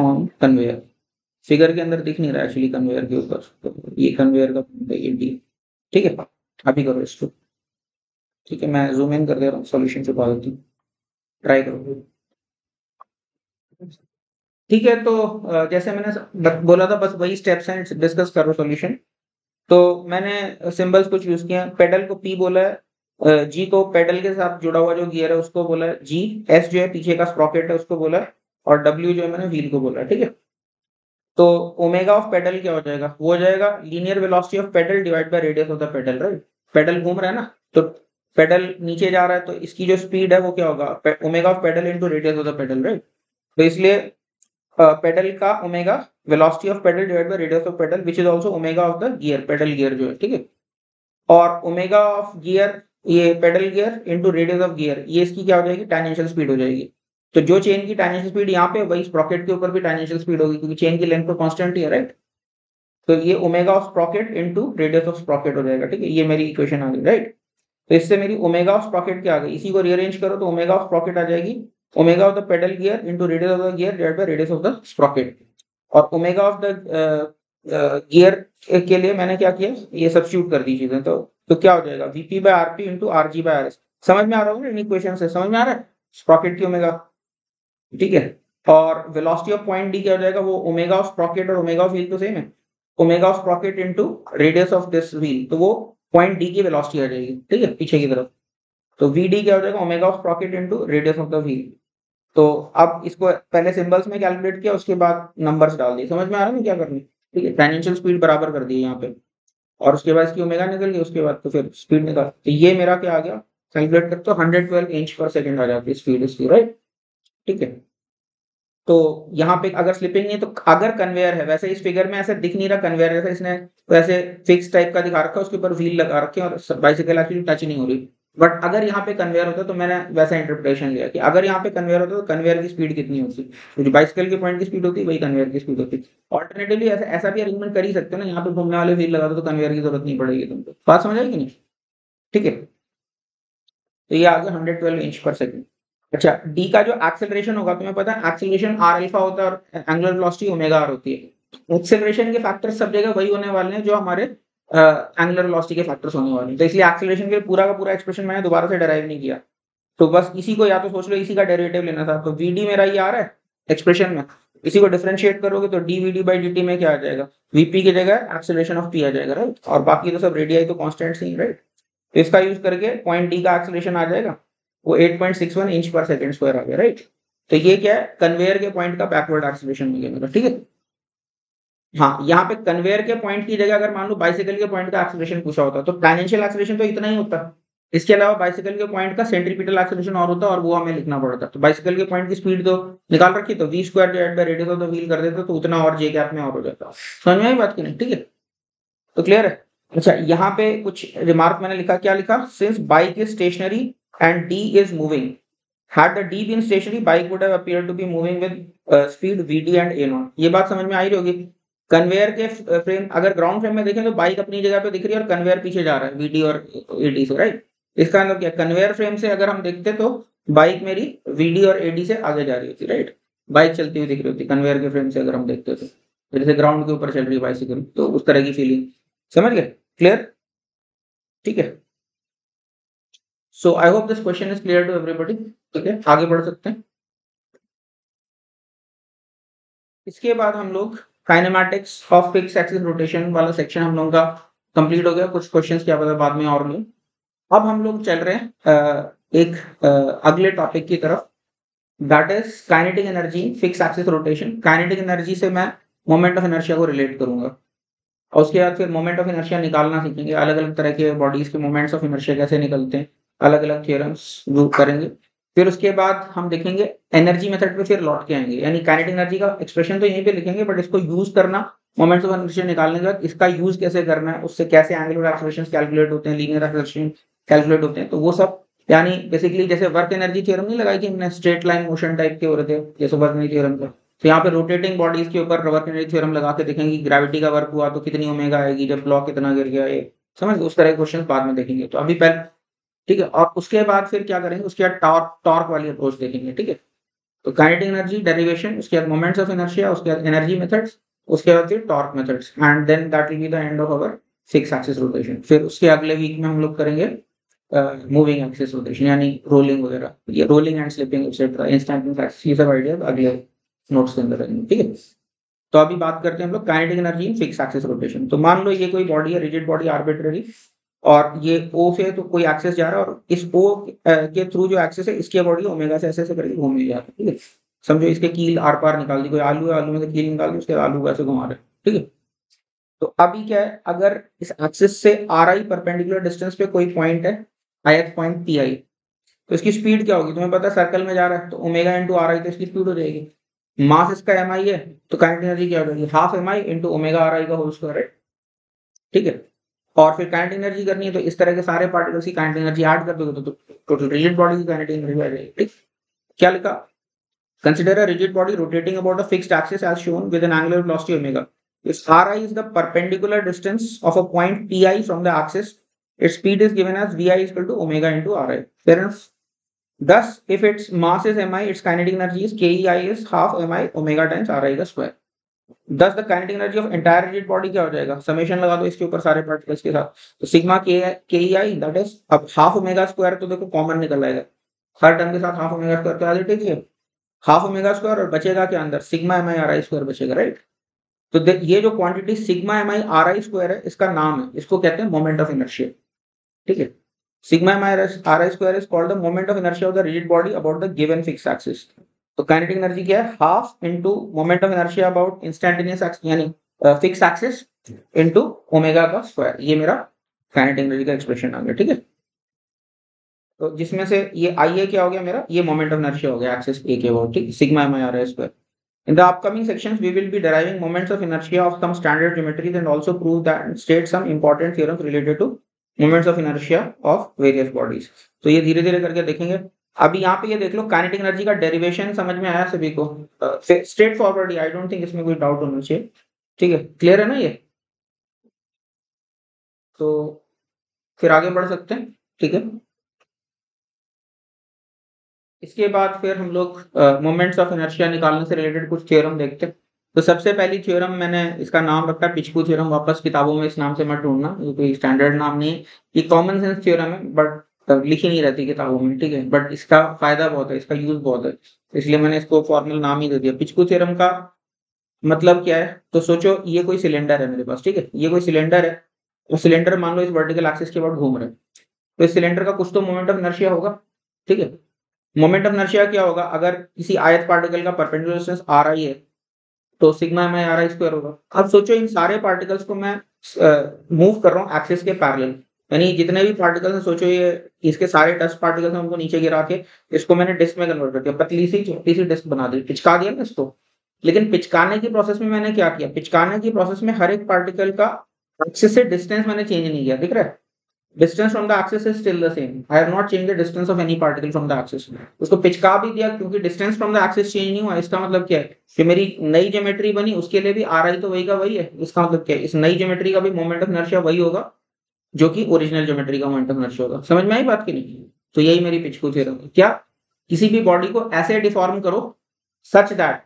on conveyor figure के अंदर दिख नहीं रहा एक्चुअली कन्वेयर के ऊपर। तो ये कन्वेयर का ये डी ठीक है, अभी करो इसको ठीक है, मैं जूम इन कर दे रहा हूँ सोल्यूशन छुपा देती हूँ। ट्राई करो। ठीक है तो जैसे मैंने बोला था, बस वही स्टेप्स हैं डिस्कस करो सॉल्यूशन तो मैंने सिंबल्स कुछ यूज़ किया। पेडल को पी बोला है जी को पेडल के साथ जुड़ा हुआ जो गियर है, उसको बोला है जी एस जो है, पीछे का स्प्रॉकेट है, उसको बोला है। और डब्ल्यू जो है, मैंने व्हील को बोला है, ठीक है। तो ओमेगा ऑफ़ पेडल क्या हो जाएगा? वो हो जाएगा linear velocity of pedal divide by radius of the pedal right pedal घूम रहा है ना? तो पेडल नीचे जा रहा है तो इसकी जो स्पीड है वो क्या होगा? Omega of pedal into radius of the pedal right तो इसलिए पेडल का omega velocity of pedal divide by radius of pedal which is also omega of the gear pedal gear जो है, ठीक है? और ओमेगा ऑफ़ गियर ये pedal gear into radius of gear ये इसकी क्या हो जाएगी? टेंजेंशियल स्पीड हो जाएगी। तो जो चेन की टेंजेंशियल स्पीड यहाँ पे, वही स्प्रॉकेट के ऊपर भी टेंजेंशियल स्पीड होगी, क्योंकि चेन की लेंथ तो कॉन्स्टेंट ही है राइट तो ये omega of sprocket into radius of sprocket हो जाएगा, ठीक है? ये मेरी इक्वेशन आ गई राइट तो इससे मेरी ओमेगा ऑफ़ स्प्रॉकेट क्या आ गई? इसी को रीअरेंज करो तो ओमेगा ऑफ़ स्प्रॉकेट आ जाएगी। Omega of the pedal gear into radius of the gear divide by radius of the sprocket और ओमेगा ऑफ़ द गियर के लिए मैंने क्या किया? ये सब्स्टिट्यूट कर दी चीज़ें तो। तो क्या हो जाएगा? VP by RP into R G by R S समझ में आ रहा होगा इक्वेशन से समझ में आ रहा है? स्प्रॉकेट की ओमेगा ठीक है? और वेलोसिटी ऑफ़ पॉइंट डी क्या हो जाएगा? वो ओमेगा ऑफ़ स्प्रॉकेट और ओमेगा ऑफ़ व्हील तो सेम है। Omega of sprocket into radius of this wheel तो वो पॉइंट डी की वेलोसिटी आ जाएगी, ठीक है? पीछे की तरफ़। तो वी डी क्या हो जाएगा? Omega of sprocket into radius of the wheel तो अब इसको पहले सिंबल्स में कैलकुलेट किया, उसके बाद नंबर्स डाल दिए। समझ में आ रहा है क्या करनी? ठीक है फाइनेंशियल स्पीड बराबर कर दी यहाँ पे। और उसके बाद इसकी ओमेगा निकल गई, उसके बाद तो फिर स्पीड निकल। तो ये मेरा क्या आ गया? कैलकुलेट करते तो hundred twelve inch per second आ जाती है स्पीड इसकी राइट ठीक है? तो यहाँ पे अगर स्लिपिंग नहीं तो अगर कन्वेयर है, वैसे इस फिगर में ऐसे दिख नहीं रहा कन्वेयर जैसे इसने वैसे फिक्स टाइप का दिखा रखा है, उसके ऊपर व्हील लगा रखे और बाइसिकल एक्चुअली टच नहीं हो रही। बट अगर यहाँ पे कन्वेयर होता तो मैंने वैसा इंटरप्रिटेशन लिया कि अगर यहाँ पे कन्वेयर होता तो कन्वेयर की स्पीड कितनी होती? तो जो बाइसिकल के पॉइंट की स्पीड होती, वही कन्वेयर की स्पीड होती। ऑल्टरनेटिवली ऐसा ऐसा भी अरेंजमेंट कर ही सकते हो ना, यहाँ पे घूमने वाले व्हील लगा दो तो कन्वेयर की ज़रूरत नहीं पड़ेगी तुमको। बात समझ आएगी नहीं? ठीक है? तो ये आ गया hundred twelve inch per second अच्छा डी का जो एक्सेलरेशन होगा, तुम्हें पता है एक्सेलरेशन आर अल्फ़ा होता है और एंगुलर वेलोसिटी ओमेगा आर होती है। एक्सेलरेशन के फैक्टर्स सब जगह वही होने वाले हैं जो हमारे एंगुलर वेलोसिटी के फैक्टर्स होने वाले हैं। तो इसलिए एक्सेलरेशन के पूरा का पूरा एक्सप्रेशन मैंने दोबारा से डराइव नहीं किया। तो बस इसी को या तो सोच लो, इसी का डेरिवेटिव लेना था। तो वी मेरा ये आ रहा है एक्सप्रेशन में। इसी को डिफ्रेंशिएट करोगे तो D V D by D T में क्या आ जाएगा? वीपी की जगह एक्सेलरेशन ऑफ़ पी आ जाएगा राइट और बाकी तो सब रेडियाई तो कॉन्स्टेंट ही राइट तो इसका यूज़ करके पॉइंट डी का एक्सेलरेशन आ जाएगा। वो 8.61 इंच पर सेकंड स्क्वायर आ गया राइट तो ये क्या है? कन्वेयर के पॉइंट का बैकवर्ड एक्सेलरेशन मिल गया ठीक है? हाँ यहाँ पे कन्वेयर के पॉइंट की जगह अगर मान लो बाइसिकल के पॉइंट का एक्सेलरेशन पूछा होता तो फाइनेंशियल एक्सेलरेशन तो इतना ही होता। इसके अलावा बाइसिकल के पॉइंट का सेंट्रीपिटल एक्सेलरेशन और होता और वो हमें लिखना पड़ता। तो बाइसिकल के पॉइंट की स्पीड तो निकाल रखी तो V square divide by radius of the wheel कर देते तो उतना और जे गैप में और हो जाता। समझ में आई बात की नहीं? ठीक है? तो क्लियर है? अच्छा यहाँ पे कुछ रिमार्क मैंने लिखा, क्या लिखा? Since bike is stationary and D is moving. Had the D been stationary, bike would have appeared to be moving with uh, speed Vd and A naught. ये बात समझ में आई रही होगी? कन्वेयर के फ्रेम अगर ग्राउंड फ्रेम में देखें तो बाइक अपनी जगह पे दिख रही है और कन्वेयर पीछे जा रहा है वीडी और एडी से राइट इसका मतलब क्या? कन्वेयर फ्रेम से अगर हम देखते तो बाइक मेरी वीडी और एडी से आगे जा रही होती राइट बाइक चलती हुई दिख रही होती कन्वेयर के फ्रेम से अगर हम देखते तो। जैसे ग्राउंड के ऊपर चल रही है बाइसिकल तो उस तरह की फीलिंग समझ गए? क्लियर ठीक है। So I hope this question is clear to everybody ठीक है? आगे बढ़ सकते हैं। इसके बाद हम लोग kinematics of fix axis rotation वाला सेक्शन हम लोगों का कंप्लीट हो गया। कुछ क्वेश्चंस क्या पता बाद में और नहीं अब हम लोग चल रहे हैं एक अगले टॉपिक की तरफ़। That is kinetic energy fix axis rotation kinetic energy से मैं मोमेंट ऑफ़ इनर्शिया को रिलेट करूँगा। और उसके बाद फिर मोमेंट ऑफ़ इनर्शिया निकालना सीखेंगे। अलग अलग तरह के बॉडीज के मोमेंट्स ऑफ़ इनर्शिया कैसे निकलते हैं। अलग अलग थियोरम्स थियरम्स करेंगे। फिर उसके बाद हम देखेंगे एनर्जी मेथड पे फिर लौट के आएँगे। यानी काइनेटिक एनर्जी का एक्सप्रेशन तो यहीं पे लिखेंगे बट इसको यूज़ करना मोमेंट्स ऑफ़ एनर्जी निकालने के बाद इसका यूज़ कैसे करना है, उससे कैसे एंगुलर एक्सप्रेशन कैलकुलेट होते हैं लीनियर एक्सप्रेशन कैलकुलेट होते हैं तो वो सब, यानी बेसिकली जैसे वर्क एनर्जी थ्योरम नहीं लगाई हमने स्ट्रेट लाइन मोशन टाइप के हो रहे थे, जैसे वर्क एनर्जी थ्योरम का। तो यहाँ पे रोटेटिंग बॉडीज के ऊपर वर्क एनर्जी थ्योरम लगा के देखेंगे ग्रेविटी का वर्क हुआ तो कितनी ओमेगा आएगी, जब ब्लॉक कितना गिर गया, ये, समझ उस तरह के क्वेश्चन बाद में देखेंगे। तो अभी पहले ठीक है, और उसके बाद फिर क्या करेंगे, उसके बाद टॉर्क टॉर्क वाली अप्रोच देखेंगे, ठीक है? तो काइनेटिक एनर्जी डेरिवेशन उसके बाद मोमेंट्स ऑफ़ इनर्शिया उसके बाद एनर्जी मेथड्स उसके बाद फिर torque methods and then that will be the end of our fix axis rotation फिर उसके अगले वीक में हम लोग करेंगे मूविंग एक्सिस रोटेशन यानी रोलिंग वगैरह, ये rolling and slipping etcetera instant ये सब आइडिया अगले नोट्स के अंदर रहेंगे, ठीक है? तो अभी बात करते हैं हम लोग kinetic energy in fix axis rotation तो मान लो ये कोई बॉडी है रिजिड बॉडी आर्बिट्ररी और ये ओ से तो कोई एक्सेस जा रहा है और इस ओ के थ्रू जो एक्सेस है, इसके बॉडी ओमेगा से ऐसे ऐसे करके घूम जाता है, ठीक है? समझो इसके कील आर पार निकाल दी, कोई आलू है, आलू में से कील निकाल दी, उसके आलू वैसे घुमा रहे ठीक है? तो अभी क्या है, अगर इस एक्सिस से आर आई परपेंडिकुलर डिस्टेंस पे कोई पॉइंट है i h point p i तो इसकी स्पीड क्या होगी? तुम्हें पता है सर्कल में जा रहा है तो ओमेगा इंटू आर आई तो इसकी स्पीड हो जाएगी। मास इसका एम आई है तो काइनेटिक एनर्जी क्या हो जाएगी? Half m i into omega r i का होल स्क्वायर ठीक है? और फिर काइनेटिक एनर्जी करनी है तो इस तरह के सारे पार्टिकल्स की काइनेटिक एनर्जी ऐड कर दोगे तो टोटल रिजिड बॉडी की काइनेटिक एनर्जी आ जाएगी, ठीक? क्या लिखा? Consider a rigid body rotating about a fixed axis as shown with an angular velocity omega this r i is the perpendicular distance of a point p i from the axis its speed is given as vi is equal to omega into ri parents thus, if its mass is mi its kinetic energy is kei is half mi omega times ri ka square. Thus, the kinetic energy of entire rigid body क्या हो जाएगा? Summation लगा दो इसके ऊपर सारे particles के साथ। तो सिग्मा के के आई दैट इज़ अब हाफ़ ओमेगा स्क्वायर तो देखो कॉमन निकल आएगा। हर टर्म के साथ हाफ़ ओमेगा स्क्वायर तो इट है। हाफ़ ओमेगा स्क्वायर और बचेगा के अंदर? Sigma m i r i square बचेगा राइट तो ये जो quantity sigma m i r i square है इसका नाम है। इसको कहते हैं मोमेंट ऑफ़ इनर्शिया ठीक है। Sigma mi i square is called the moment of inertia of the rigid body about the given fixed axis तो काइनेटिक एनर्जी क्या है? Half into moment of inertia about instantaneous यानी fix axis into omega का square ये मेरा kinetic energy का expression आ गया ठीक है? तो जिसमें से ये आई ए क्या हो गया मेरा? ये मोमेंट ऑफ़ इनर्शिया हो गया एक्सिस ए के अबाउट ठीक? Sigma m i r square In the upcoming sections, we will be deriving moments of inertia of some standard geometries and also prove that state some important theorems related to moments of inertia of various bodies तो ये धीरे धीरे करके देखेंगे अभी यहाँ पे ये देख लो काइनेटिक एनर्जी का डेरिवेशन समझ में आया सभी को। Straightforward I don't think इसमें कोई डाउट होना चाहिए। ठीक है क्लियर है ना ये? तो फिर आगे बढ़ सकते हैं, ठीक है? इसके बाद फिर हम लोग मोमेंट्स ऑफ़ इनर्शिया निकालने से रिलेटेड कुछ थ्योरम देखते हैं। तो सबसे पहली थ्योरम मैंने इसका नाम रखा पिचकू थ्योरम वापस किताबों में इस नाम से मत ढूंढना, ये कोई स्टैंडर्ड नाम नहीं ये कॉमन सेंस थ्योरम है बट लिखी नहीं रहती किताबों में, ठीक है? बट इसका फ़ायदा बहुत है, इसका यूज़ बहुत है। इसलिए मैंने इसको फॉर्मल नाम ही दे दिया। पिचकू थ्योरम का मतलब क्या है? तो सोचो, ये कोई सिलेंडर है मेरे पास, ठीक है? ये कोई सिलेंडर है। और सिलेंडर मान लो इस वर्टिकल एक्सिस के बाद घूम रहे तो इस सिलेंडर का कुछ तो मोमेंट ऑफ़ नर्शिया होगा, ठीक है? मोमेंट ऑफ़ नर्शिया क्या होगा? अगर किसी आयत पार्टिकल का परपेंडिकुलर डिस्टेंस आ रही है तो sigma m i r i square होगा। अब सोचो, इन सारे पार्टिकल्स को मैं मूव कर रहा हूँ एक्सिस के पैरेलल यानी जितने भी पार्टिकल्स हैं, सोचो ये, इसके सारे डस्ट पार्टिकल्स हैं, उनको नीचे गिरा के, इसको मैंने डिस्क में कन्वर्ट कर दिया। पतली सी, छोटी सी डिस्क बना दी। पिचका दिया ना इसको? लेकिन पिचकाने की प्रोसेस में मैंने क्या किया? पिचकाने की प्रोसेस में हर एक पार्टिकल का एक्सिस से डिस्टेंस मैंने चेंज नहीं किया, दिख रहा है? Distance from the axis is still the same. I have not changed the distance of any particle from the axis. उसको पिचका भी दिया क्योंकि distance from the axis change नहीं हुआ। इसका मतलब क्या है? कि मेरी नई ज्योमेट्री बनी, उसके लिए भी आर आई तो वही का वही है। इसका मतलब क्या है? इस नई ज्योमेट्री का भी मोमेंट ऑफ़ इनर्शिया वही होगा। जो कि ओरिजिनल ज्योमेट्री का मोमेंट ऑफ़ इनर्शिया होगा। समझ में आई बात की नहीं? तो यही मेरी थ्योरम है क्या किसी भी बॉडी को ऐसे डिफॉर्म करो सच दैट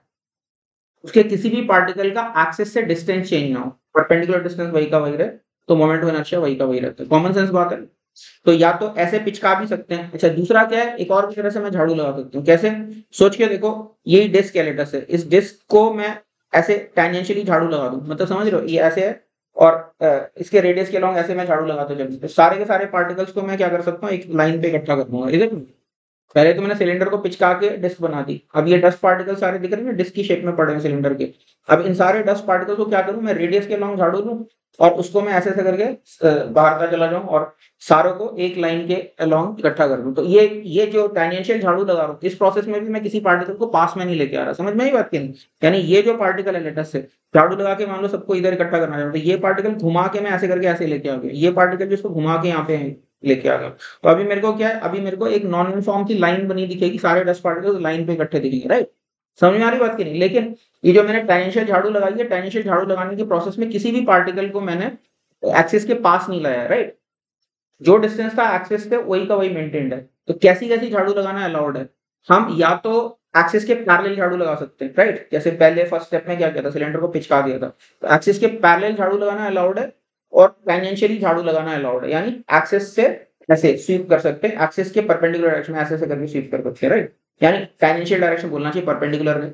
उसके किसी भी पार्टिकल का एक्सिस से डिस्टेंस चेंज ना हो। परपेंडिकुलर डिस्टेंस वही का वही रहे तो मोमेंट ऑफ़ इनर्शिया वही का वही रहता है। कॉमन सेंस बात है तो या तो ऐसे पिचका भी सकते हैं। अच्छा दूसरा क्या है? एक और तरह से मैं झाड़ू लगा सकती हूँ। कैसे? सोच के देखो, यही डिस्क एलेटस है। इस डिस्क को मैं ऐसे टेंजेंशियली झाड़ू लगा दूँ। मतलब समझ हो? ये ऐसे है और इसके रेडियस के लॉन्ग ऐसे मैं झाड़ू लगाता हूँ सारे के सारे पार्टिकल्स को मैं क्या कर सकता हूँ? एक लाइन पे इकट्ठा कर दूँगा। इधर पहले तो मैंने सिलेंडर को पिचका के डिस्क बना दी। अब ये डस्ट पार्टिकल सारे दिख रहे हैं डिस्क की शेप में पड़े हैं सिलेंडर के। अब इन सारे डस्ट पार्टिकल को क्या करूँ? मैं रेडियस के लॉन्ग झाड़ू दूँ और उसको मैं ऐसे ऐसे करके बाहर का चला जाऊँ और सारों को एक लाइन के अलोंग इकट्ठा कर दूँ। तो ये ये जो टेंजेंशियल झाड़ू लगा रहा हूँ, इस प्रोसेस में भी मैं किसी पार्टिकल को पास में नहीं लेके आ रहा। समझ में ही बात की यानी ये जो पार्टिकल है लेटेस्ट से, झाड़ू लगा के मान लो सबको इधर इकट्ठा करना चाहूँ तो ये पार्टिकल घुमा के मैं ऐसे करके ऐसे लेके आ गया। ये पार्टिकल जिसको घुमा के यहाँ पे लेके आ गया। तो अभी मेरे को क्या है, अभी मेरे को एक नॉन यूनिफॉर्म की लाइन बनी दिखेगी, सारे दस पार्टिकल लाइन पे इकट्ठे दिखेंगे राइट समझ में आ रही बात की नहीं? लेकिन ये जो मैंने टेंशियल झाड़ू लगाई है टेंशियल झाड़ू लगाने के प्रोसेस में किसी भी पार्टिकल को मैंने एक्सिस के पास नहीं लाया राइट जो डिस्टेंस था एक्सिस से वही का वही मेंटेन्ड है। तो कैसी कैसी झाड़ू लगाना अलाउड है? हम या तो एक्सिस के पैरेलल झाड़ू लगा सकते हैं राइट जैसे पहले फ़र्स्ट स्टेप में क्या किया था? सिलेंडर को पिचका दिया था। तो एक्सिस के पैरेलल झाड़ू लगाना अलाउड है और टेंजेंशियली झाड़ू लगाना अलाउड है। यानी एक्सिस से ऐसे स्वीप कर सकते हैं। एक्सिस के परपेंडिकुलर डायरेक्शन में ऐसे ऐसे करके स्वीप कर सकते हैं राइट यानी टेंजेंशियल डायरेक्शन बोलना चाहिए परपेंडिकुलर में।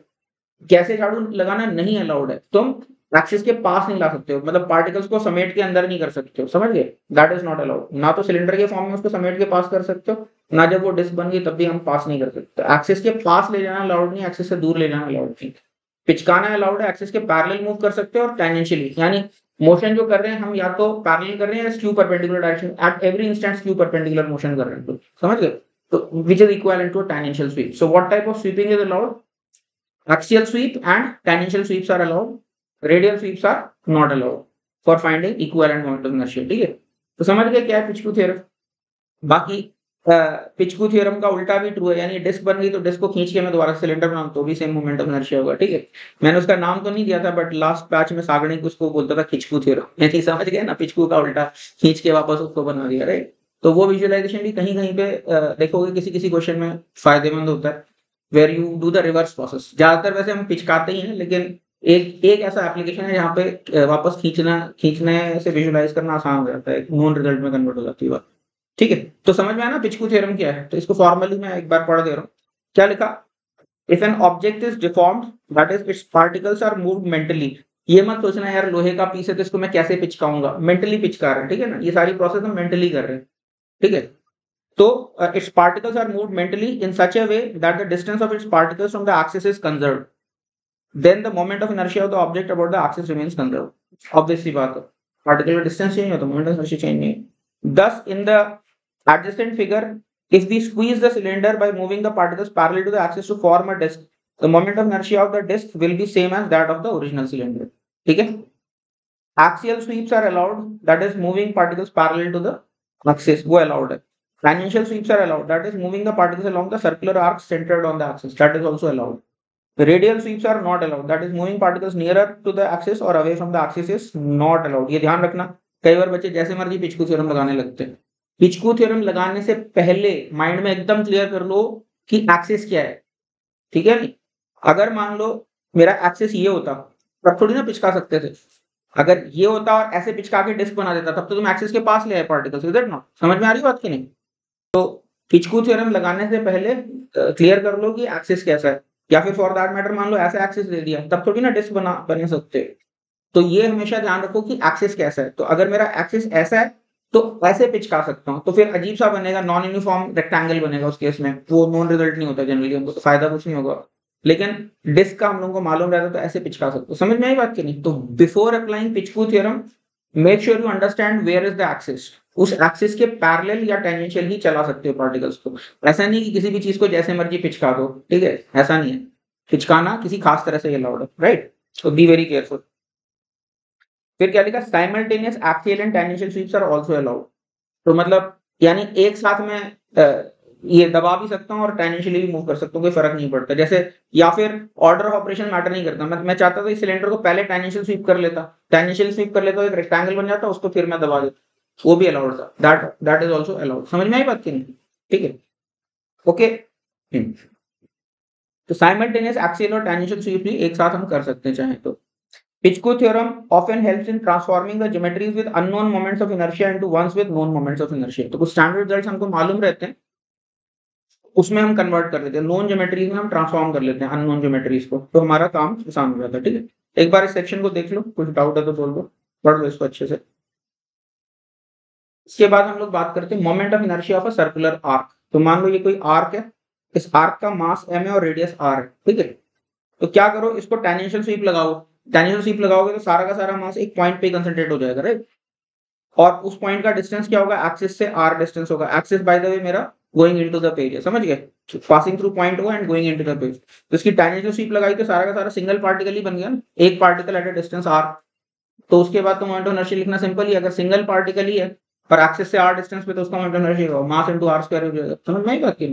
कैसे झाड़ू लगाना नहीं अलाउड है तुम एक्सिस के पास नहीं ला सकते हो। मतलब पार्टिकल्स को समेट के अंदर नहीं कर सकते हो। समझ गए? दैट इज़ नॉट अलाउड ना तो सिलेंडर के फॉर्म में उसको समेट के पास कर सकते हो, ना जब वो डिस्क बन गई तब भी हम पास नहीं कर सकते। एक्सिस के पास ले जाना अलाउड नहीं एक्सिस से दूर ले जाना अलाउड नहीं। पिचकाना अलाउड है एक्सिस के पैरेलल मूव कर सकते हो और टेंजेंशियली यानी मोशन जो कर रहे हैं, हम या तो पैरेलल कर रहे हैं skew perpendicular direction at every instant skew perpendicular motion कर रहे हैं। तो समझ गए? तो which is equal to tangential sweep so what type of sweeping is allowed axial sweep and tangential sweeps are allowed. Radial sweeps are not allowed for finding equivalent moment of inertia. ठीक है? तो समझ गए क्या है पिचकू theorem बाकी पिचकू theorem का उल्टा भी ट्रू है, यानी डिस्क बन गई तो डिस्क को खींच के मैं दोबारा सिलेंडर बनाऊँ तो भी सेम मोमेंट ऑफ़ होगा, ठीक है? मैंने उसका नाम तो नहीं दिया था बट लास्ट पैच में सागणी को उसको बोलता था खिचकू थ्योरम यानी समझ गए ना, पिचकू का उल्टा खींच के वापस उसको बना दिया राइट तो वो विजुअलाइजेशन भी कहीं कहीं पे देखोगे किसी किसी क्वेश्चन में फ़ायदेमंद होता है where you do the reverse process ज़्यादातर वैसे हम पिचकाते ही हैं, लेकिन एक एक ऐसा एप्लीकेशन है जहाँ पे वापस खींचना, खींचने से विजुअलाइज करना आसान हो जाता है नॉन रिज़ल्ट में कन्वर्ट हो जाती है। बात ठीक है? तो समझ में आया ना? पिचकू थ्योरम क्या है? तो इसको फॉर्मली मैं एक बार पढ़ दे रहा हूँ। क्या लिखा? If an object is deformed that is its particles are move mentally ये मत सोचना यार, लोहे का पीस है तो इसको मैं कैसे पिचकाऊँगा? मेंटली पिचका रहे हैं, ठीक है ना? ये सारी प्रोसेस हम मेंटली कर रहे हैं, ठीक है? तो its particles are move mentally in such a way that the distance of its particles from the axis is conserve then the moment of inertia of the object about the axis remains conserve obviously बात है। Particle का distance change हो तो moment of inertia change नहीं thus in the adjacent figure if we squeeze the cylinder by moving the particles parallel to the axis to form a disk the moment of inertia of the disk will be same as that of the original cylinder है axial sweeps are allowed that is moving particles parallel to the axis वो allowed tangential sweeps are allowed that is moving the particles along the circular arc centered on the axis that is also allowed the radial sweeps are not allowed that is moving particles nearer to the axis or away from the axis is not allowed ये ध्यान रखना कई बार बच्चे जैसे मर्ज़ी पिचकू theorem लगाने लगते हैं पिचकू थ्योरम लगाने से पहले माइंड में एकदम क्लियर कर लो कि एक्सेस क्या है। ठीक है? नहीं अगर मान लो मेरा एक्सेस ये होता, तब थोड़ी ना पिचका सकते थे। अगर ये होता और ऐसे पिचका के डिस्क बना देता, तब तो तुम एक्सेस के पास ले आए पार्टिकल्स इज़ नॉट समझ में आ रही बात की नहीं? तो पिचकू थ्योरम लगाने से पहले क्लियर कर लो कि एक्सेस कैसा है। या फिर फॉर दैट मैटर मान लो ऐसा एक्सेस दे दिया, तब थोड़ी ना डिस्क बना, बने सकते। तो ये हमेशा ध्यान रखो कि एक्सेस कैसा है। तो अगर मेरा एक्सेस ऐसा है तो ऐसे पिचका सकता हूँ। तो फिर अजीब सा बनेगा नॉन यूनिफॉर्म रेक्टेंगल बनेगा उस केस में। वो नॉन रिज़ल्ट नहीं होता जनरली हमको तो फ़ायदा कुछ नहीं होगा। लेकिन डिस्क का हम लोगों को मालूम रहता तो ऐसे पिचका सकते समझ में आई बात की नहीं? तो before applying पिचकू theorem make sure you understand where is the axis उस एक्सिस के पैरेलल या टेंजेंशियल ही चला सकते हो पार्टिकल्स को। ऐसा नहीं कि किसी भी चीज़ को जैसे मर्ज़ी पिचका दो। ठीक है? ऐसा नहीं है। पिचकाना किसी खास तरह से अलाउड है। राइट तो बी वेरी केयरफुल फिर क्या लिखा? Simultaneous axial and tangential sweeps are also allowed तो मतलब यानी एक साथ में ये दबा भी सकता हूँ और टेंजेंशियली भी मूव कर सकता हूँ, कोई फ़र्क नहीं पड़ता। जैसे, या फिर ऑर्डर ऑफ़ ऑपरेशन मैटर नहीं करता। मैं मैं चाहता था इस सिलेंडर को पहले टेंजेंशियल स्वीप कर लेता। टेंजेंशियल स्वीप कर लेता एक रेक्टेंगल बन जाता, उसको फिर मैं दबा देता। वो भी अलाउड था। That that is also allowed समझ में आई बात की नहीं? ठीक है? ओके तो साइमल्टेनियस एक्सियल और टेंजेंशियल स्वीप भी एक साथ हम कर सकते हैं, चाहे तो। Pichku theorem often helps in transforming the geometries with unknown moments of inertia into ones with known moments of inertia. तो कुछ स्टैंडर्ड रिजल्ट्स हमको मालूम रहते हैं। उसमें हम कन्वर्ट कर लेते हैं। नोन ज्योमेट्रीज में हम ट्रांसफॉर्म कर लेते हैं अननोन ज्योमेट्रीज को। तो हमारा काम आसान हो जाता है, ठीक है? एक बार इस सेक्शन को देख लो। कुछ डाउट है तो बोल दो। पढ़ लो इसको अच्छे से। इसके बाद हम लोग बात करते हैं moment of inertia of a circular arc तो मान लो ये कोई आर्क है। इस आर्क का मास एम है और रेडियस आर है, ठीक है? तो क्या करो? इसको टेंजेंशियल स्वीप लगाओ। टेंजेंशियल स्वीप लगाओगे तो सारा का सारा मास एक पॉइंट पे कंसंट्रेट हो जाएगा राइट और उस पॉइंट का डिस्टेंस क्या होगा? एक्सिस से आर डिस्टेंस होगा। एक्सिस बाय द वे मेरा गोइंग इनटू द पेज है, समझ गए? पासिंग थ्रू पॉइंट हुआ and going into the page तो इसकी टेंजेंशियल स्वीप लगाई तो सारा का सारा सिंगल पार्टिकल ही बन गया ना। एक particle at a distance r तो उसके बाद तो मोमेंट ऑफ़ इनर्शिया लिखना सिंपल ही अगर सिंगल पार्टिकल ही है, पर एक्सिस से आर डिस्टेंस पे तो उसका मोमेंट ऑफ़ इनर्शिया होगा। मास इनटू आर स्क्वायर हो जाएगा। समझ में आई बात की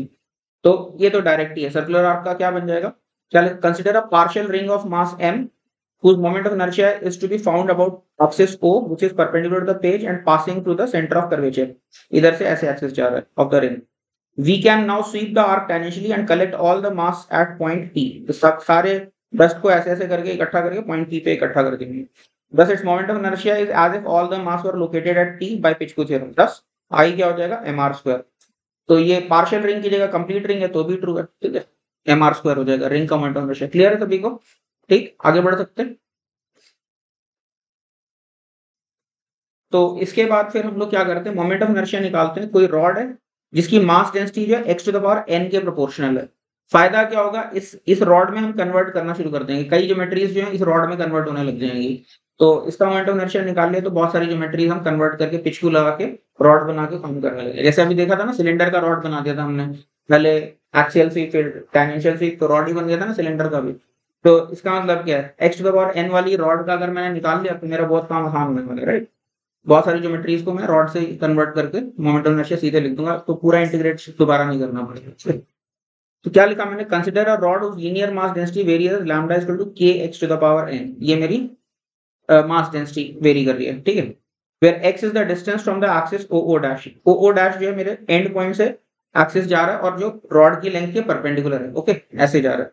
तो ये तो डायरेक्ट ही है। सर्कुलर आर्क का क्या बन जाएगा? चलो consider a partial ring of mass m whose moment of inertia is to be found about axis O which is perpendicular to the page and passing through the center of curvature axis जा रहा है of the ring we can now sweep the arc tangentially and collect all the mass at point P तो सारे dust को ऐसे ऐसे करके इकट्ठा करके पॉइंट P पे इकट्ठा कर देंगे thus its moment of inertia is as if all the mass were located at P by Pichku theorem thus I क्या हो जाएगा mr square तो ये पार्शियल रिंग की जगह कंप्लीट रिंग है तो भी ट्रू है ठीक है एम आर स्क्वायर हो जाएगा रिंग का मोमेंट ऑफ़ इनर्शिया क्लियर है सभी को ठीक, आगे बढ़ सकते हैं। तो इसके बाद फिर हम लोग क्या करते हैं मोमेंट ऑफ़ इनर्शिया निकालते हैं, कोई रॉड है, जिसकी मास डेंसिटी जो है x to the power n के प्रोपोर्शनल है। फ़ायदा क्या होगा, इस इस रॉड में हम कन्वर्ट करना शुरू कर देंगे। कई ज्योमेट्रीज जो है, इस रॉड में कन्वर्ट होने लग जाएँगी। तो इसका मोमेंट ऑफ़ इनर्शिया निकाल लिया तो बहुत सारी ज्योमेट्रीज हम कन्वर्ट करके पिचकू लगा के रॉड बना के काम करने लगे। जैसे अभी देखा था ना सिलेंडर का रॉड बना दिया था हमने। पहले एक्सियल सी फिर टेंजेंशियल सी तो रॉड ही बन गया था ना सिलेंडर का भी। तो इसका मतलब क्या है? एक्स टू द एन वाली रॉड का अगर मैंने निकाल लिया तो मेरा बहुत काम आसान होने वाला राइट बहुत सारी ज्योमेट्रीज को मैं रॉड से कन्वर्ट करके मोमेंट ऑफ़ इनर्शिया सीधे लिख दूँगा तो पूरा इंटीग्रेट दोबारा नहीं करना पड़ेगा तो क्या लिखा मैंने? Consider a rod of linear mass density varies lambda is to k x to the power n ये मेरी मास डेंसिटी वेरी कर रही है, ठीक है? Where x is the distance from the axis o o dash o o dash जो है मेरे एंड पॉइंट से एक्सिस जा रहा है और जो रॉड की लेंथ के परपेंडिकुलर है ओके ऐसे जा रहा है।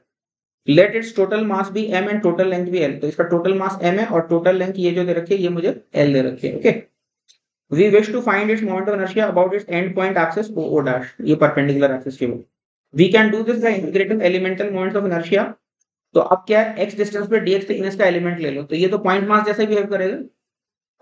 Let its total mass be m and total length भी एल तो इसका टोटल मास एम है और टोटल लेंथ ये जो दे रखी ये मुझे एल दे रखी okay we wish to find its moment of inertia about its end point axis O O dash ये परपेंडिकुलर एक्सिस के we. Can do this by elemental moments of inertia तो अब क्या है? एक्स डिस्टेंस पे dx thickness का element ले लो। तो ये तो पॉइंट मास जैसे बिहेव करेगा।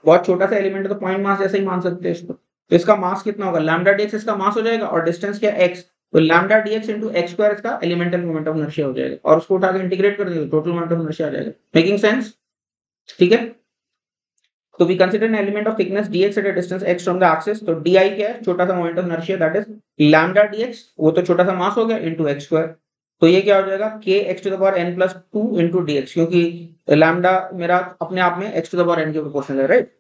बहुत छोटा सा एलिमेंट है तो पॉइंट मास जैसे ही मान सकते हैं इसको। तो इसका मास कितना होगा? लैम्डा डीएक्स इसका मास हो जाएगा और डिस्टेंस क्या एक्स तो lambda dx into x square इसका एलिमेंटल मोमेंट ऑफ़ इनर्शिया हो जाएगा। और उसको उठा के इंटीग्रेट कर देंगे टोटल मोमेंट ऑफ़ इनर्शिया आ जाएगा। मेकिंग सेंस ठीक है? तो we consider an element of thickness dx at a distance x from the axis तो di क्या है? छोटा सा moment of inertia that is lambda dx, वो तो छोटा सा मास हो गया इनटू स्क्वायर तो ये क्या हो जाएगा? k x to the power n plus two into d क्योंकि लैम्डा मेरा अपने आप में x to the power n के प्रोपोर्शनल है राइट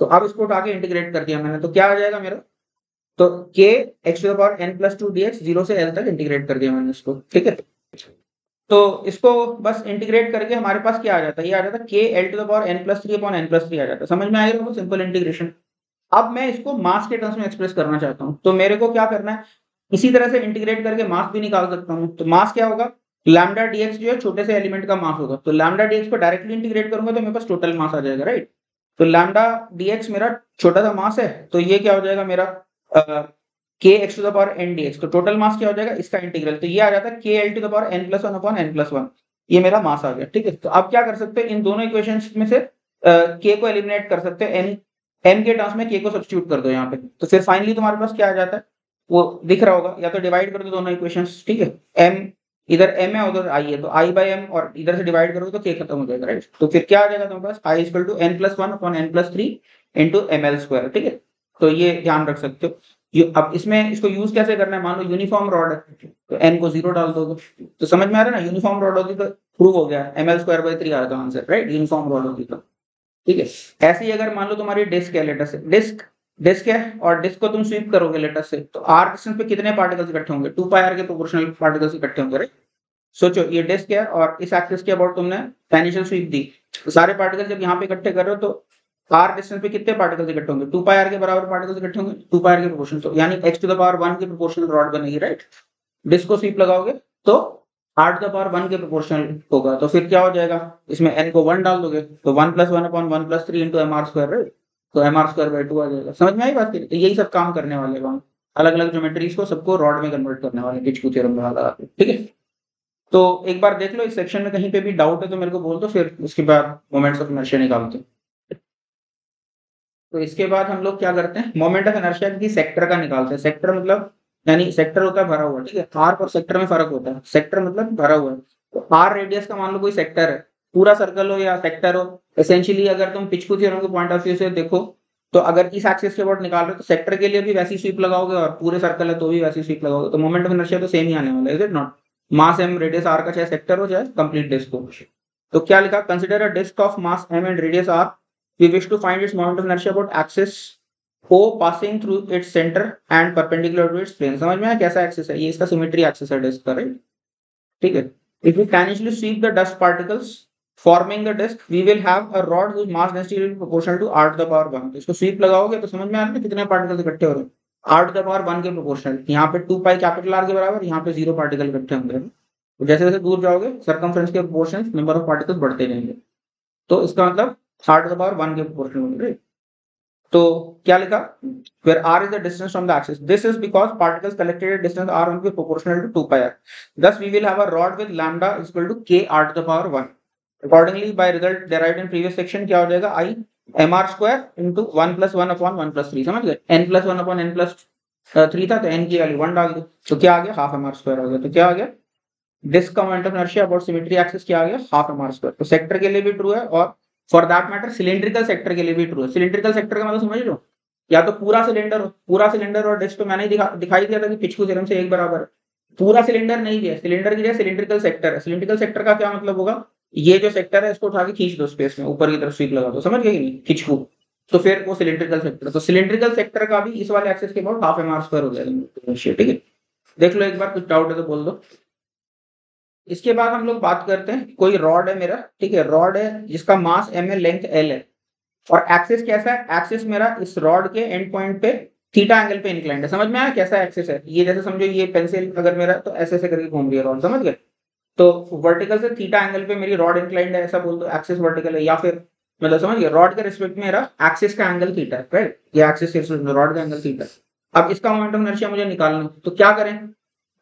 तो अब इसको उठा के इंटीग्रेट कर दिया मैंने तो क्या आ जाएगा मेरा? तो k x power n plus two d x zero से एल तक इंटीग्रेट कर दिया मैंने इसको, ठीक है? तो इसको बस इंटीग्रेट करके हमारे पास क्या आ जाता है? ये आ जाता है k l to power n plus three upon n plus three आ जाता है। समझ में आएगा सिंपल इंटीग्रेशन अब मैं इसको मास के टर्म्स में एक्सप्रेस करना चाहता हूँ। तो मेरे को क्या करना है? इसी तरह से इंटीग्रेट करके मास भी निकाल सकता हूँ। तो मास क्या होगा? लैमडा डीएक्स जो है छोटे से एलिमेंट का मास होगा। तो लैमडा डीएक्स को डायरेक्टली इंटीग्रेट करूँगा तो मेरे पास टोटल मास आ जाएगा राइट तो लैमडा डीएक्स मेरा छोटा सा मास है। तो ये क्या हो जाएगा मेरा? K x to the power n d x total mass क्या हो जाएगा? इसका इंटीग्रल तो ये आ जाता है k l to the power n plus one upon n plus one ये मेरा मास आ गया, ठीक है? तो आप क्या कर सकते हैं? इन दोनों इक्वेशन में से के को एलिमिनेट कर सकते हैं। एन एम के टर्म्स में के को सब्सिट्यूट कर दो यहाँ पे। तो फिर फाइनली तुम्हारे पास क्या आ जाता है? वो दिख रहा होगा। या तो डिवाइड कर दो दोनों इक्वेशन ठीक है? एम इधर एम है, उधर आई है। तो आई बाई एम और इधर से डिवाइड करोगे तो के खत्म हो जाएगा राइट तो फिर क्या आ जाएगा तुम्हारे पास? I equal to n plus one upon n plus three into m l square ठीक है? तो ये ध्यान रख सकते हो। अब इसमें इसको यूज़ कैसे करना है? मान लो यूनिफॉर्म रॉड है तो एन को ज़ीरो डाल दोगे। तो समझ में आ रहा है ना? यूनिफॉर्म रॉड होती तो प्रूव हो गया। M l square by three आ रहा आंसर राइट यूनिफॉर्म रॉड होती तो। ठीक है? ऐसे ही अगर मान लो तुम्हारी डिस्क है लेटर से। डिस्क डिस्क है? और डिस्क को तुम स्वीप करोगे लेटर से तो आर डिस्टेंस पे कितने पार्टिकल्स इकट्ठे होंगे? टू पाई आर के प्रोपोर्शनल पार्टिकल्स इकट्ठे होंगे राइट सोचो, ये डिस्क है? और इस एक्सिस के अबाउट तुमने टेंशन स्वीप दी। तो सारे पार्टिकल जब यहाँ पे इकट्ठे कर रहे हो तो आर डिस्टेंस पे कितने पार्टिकल्स इकट्ठे होंगे? टू पाई आर के बराबर पार्टिकल्स इकट्ठे होंगे? टू पाई आर के प्रोपोर्शन तो यानी x to the power one के प्रोपोर्शनल रॉड बनेगी राइट डिस्क स्वीप लगाओगे तो r to the power one के प्रोपोर्शनल होगा। तो फिर क्या हो जाएगा? इसमें एन को वन डाल दोगे तो one plus one upon one plus three into m r square right तो m r square by two आ जाएगा। समझ में आई बात? तो यही सब काम करने वाले हम अलग अलग ज्योमेट्रीज को सबको रॉड में कन्वर्ट करने वाले किचकू थ्योरम लगा के। ठीक है? तो एक बार देख लो, इस सेक्शन में कहीं पे भी डाउट है तो मेरे को बोल दो, फिर उसके बाद मोमेंट्स ऑफ़ इनर्शिया निकालते हैं। तो इसके बाद हम लोग क्या करते हैं? मोमेंट ऑफ़ इनर्शिया की सेक्टर का निकालते हैं। सेक्टर मतलब यानी सेक्टर होता है भरा हुआ, ठीक है? आर्क और सेक्टर में फ़र्क होता है। सेक्टर मतलब भरा हुआ है। तो आर रेडियस का मान लो कोई सेक्टर है। पूरा सर्कल हो या सेक्टर हो एसेंशियली अगर तुम पिचकू थ्योरम के पॉइंट ऑफ़ व्यू से देखो तो अगर इस एक्सिस के अबाउट निकाल रहे हो तो सेक्टर के लिए भी वैसी स्वीप लगाओगे और पूरे सर्कल है तो भी वैसी स्वीप लगाओगे। तो मोमेंट ऑफ़ इनर्शिया तो सेम ही आने वाला है is it not mass m radius r का चाहे सेक्टर हो, चाहे कंप्लीट डिस्क हो। तो क्या लिखा? Consider a disc of mass m and radius r we wish to find its moment of inertia about axis O passing through its center and perpendicular to its plane. समझ में आया कैसा axis है ये इसका सिमेट्री एक्सिस है disc का right ठीक है if we tangentially sweep the dust particles forming the disk we will have a rod whose mass density will be proportional to r to the power 1 तो इसको SVEEP लगाओगे तो समझ में आ रहा है कितने पार्टिकल्स इकट्ठे हो रहे हैं r to the power 1 के प्रोपोर्शनल यहाँ पे 2 पाई कैपिटल r के बराबर यहाँ पे ज़ीरो पार्टिकल इकट्ठे होंगे तो जैसे जैसे दूर जाओगे सरकमफ्रेंस के प्रोपोर्शन नंबर ऑफ़ पार्टिकल्स बढ़ते रहेंगे तो इसका मतलब r to the power one के प्रोपोर्शनल होंगे तो क्या लिखा r is the distance from the axis this is because particles collected at distance r will be proportional to 2 pi r thus we will have a rod with lambda is equal to k r to the 1 accordingly by result derived in previous section क्या हो जाएगा i mr square into 1 plus 1 upon 1 plus 3 समझ गए n plus 1 upon n plus three था तो n की value one डाल दो तो क्या आ गया हाफ़ एम आर स्क्वायर आ गया तो क्या आ गया डिस्क का moment of inertia about symmetry axis क्या आ गया हाफ़ एम आर स्क्वायर तो सेक्टर के लिए भी ट्रू है और for that matter cylindrical sector के लिए भी ट्रू है। सिलेंड्रिकल सेक्टर का मतलब समझ लो या तो पूरा सिलेंडर पूरा सिलेंडर और डिस्क तो मैंने दिखा, दिखाई दिया था कि पिछकू थ्योरम से एक बराबर पूरा सिलेंडर नहीं दिया सिलेंडर की जगह सिलेंड्रिकल सेक्टर है। सिलेंड्रिकल सेक्टर का क्या मतलब होगा? ये जो सेक्टर है इसको उठा के खींच दो स्पेस में ऊपर की तरफ़ स्वीप लगा दो। समझ गए नहीं? खींचू तो फिर वो सिलेंड्रिकल सेक्टर तो सिलेंड्रिकल सेक्टर का भी इस वाले एक्सेस के बाद हाफ़ एम आर स्क्वायर हो जाएगा। ठीक है? देख लो एक बार कुछ डाउट है तो बोल दो। इसके बाद हम लोग बात करते हैं, कोई रॉड है मेरा, ठीक है रॉड है जिसका मास एम है लेंथ एल है। और एक्सिस कैसा है? एक्सिस मेरा इस रॉड के एंड पॉइंट पे थीटा एंगल पे इंक्लाइंड है। समझ में आया कैसा एक्सिस है? ये जैसे समझो ये पेंसिल अगर मेरा तो ऐसे ऐसे करके घूम रही है रॉड समझ गए? तो वर्टिकल से थीटा एंगल पे मेरी रॉड इंक्लाइंड है, ऐसा बोल दो एक्सिस वर्टिकल है, या फिर मतलब समझ गए? रॉड के रिस्पेक्ट मेरा एक्सिस का एंगल थीटा है राइट ये एक्सिस रॉड का एंगल थीटा अब इसका मोमेंटम इनर्शिया मुझे निकालना तो क्या करें?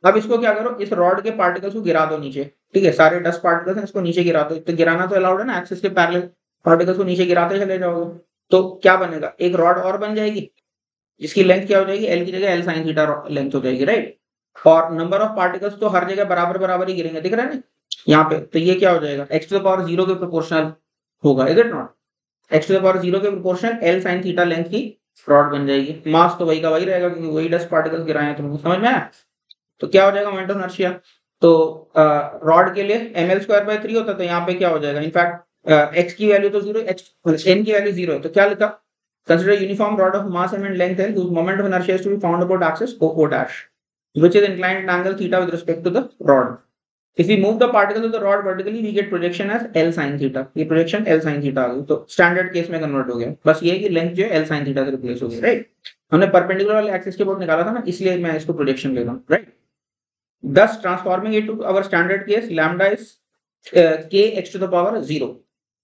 अब इसको क्या करो, इस रॉड के पार्टिकल्स को गिरा दो नीचे। ठीक है, सारे डस्ट पार्टिकल्स हैं, इसको नीचे गिरा दो। तो गिराना तो अलाउड है ना एक्सिस के पैरेलल पार्टिकल्स को नीचे गिराते चले जाओगे। तो क्या बनेगा? एक रॉड और बन जाएगी। जिसकी लेंथ क्या हो जाएगी? एल की जगह एल साइन थीटा लेंथ हो जाएगी राइट और नंबर ऑफ़ पार्टिकल्स तो हर जगह बराबर बराबर ही गिरेंगे, दिख रहा है ना यहाँ पे तो ये क्या हो जाएगा? X to the power zero के प्रोपोर्शनल होगा is it not X to the power zero के proportional L sine theta length की रॉड बन जाएगी। मास तो वही का वही रहेगा, क्योंकि वही डस्ट पार्टिकल्स गिराए तुमको, समझ में आया? तो क्या हो जाएगा मोमेंट ऑफ़ इनर्शिया तो रॉड के लिए M L square by three होता है तो यहाँ पे क्या हो जाएगा? इनफैक्ट एक्स की वैल्यू तो ज़ीरो एन की वैल्यू ज़ीरो है। तो क्या लिखा? Consider uniform rod of mass and length L of inertia is to be found about axis o o dash, which is inclined at angle theta with respect to the rod. If we move the particle of the rod vertically, we get projection as l sin theta. ये projection l sin theta आ तो standard case में convert हो गया। बस ये कि length जो है l sin theta से रिप्लेस हो गई राइट हमने परपेंडिकुलर वाले एक्सिस के बोर्ड निकाला था ना, इसलिए मैं इसको प्रोजेक्शन ले रहा हूँ right Thus, transforming it to our standard case, lambda is uh, k x to the power zero.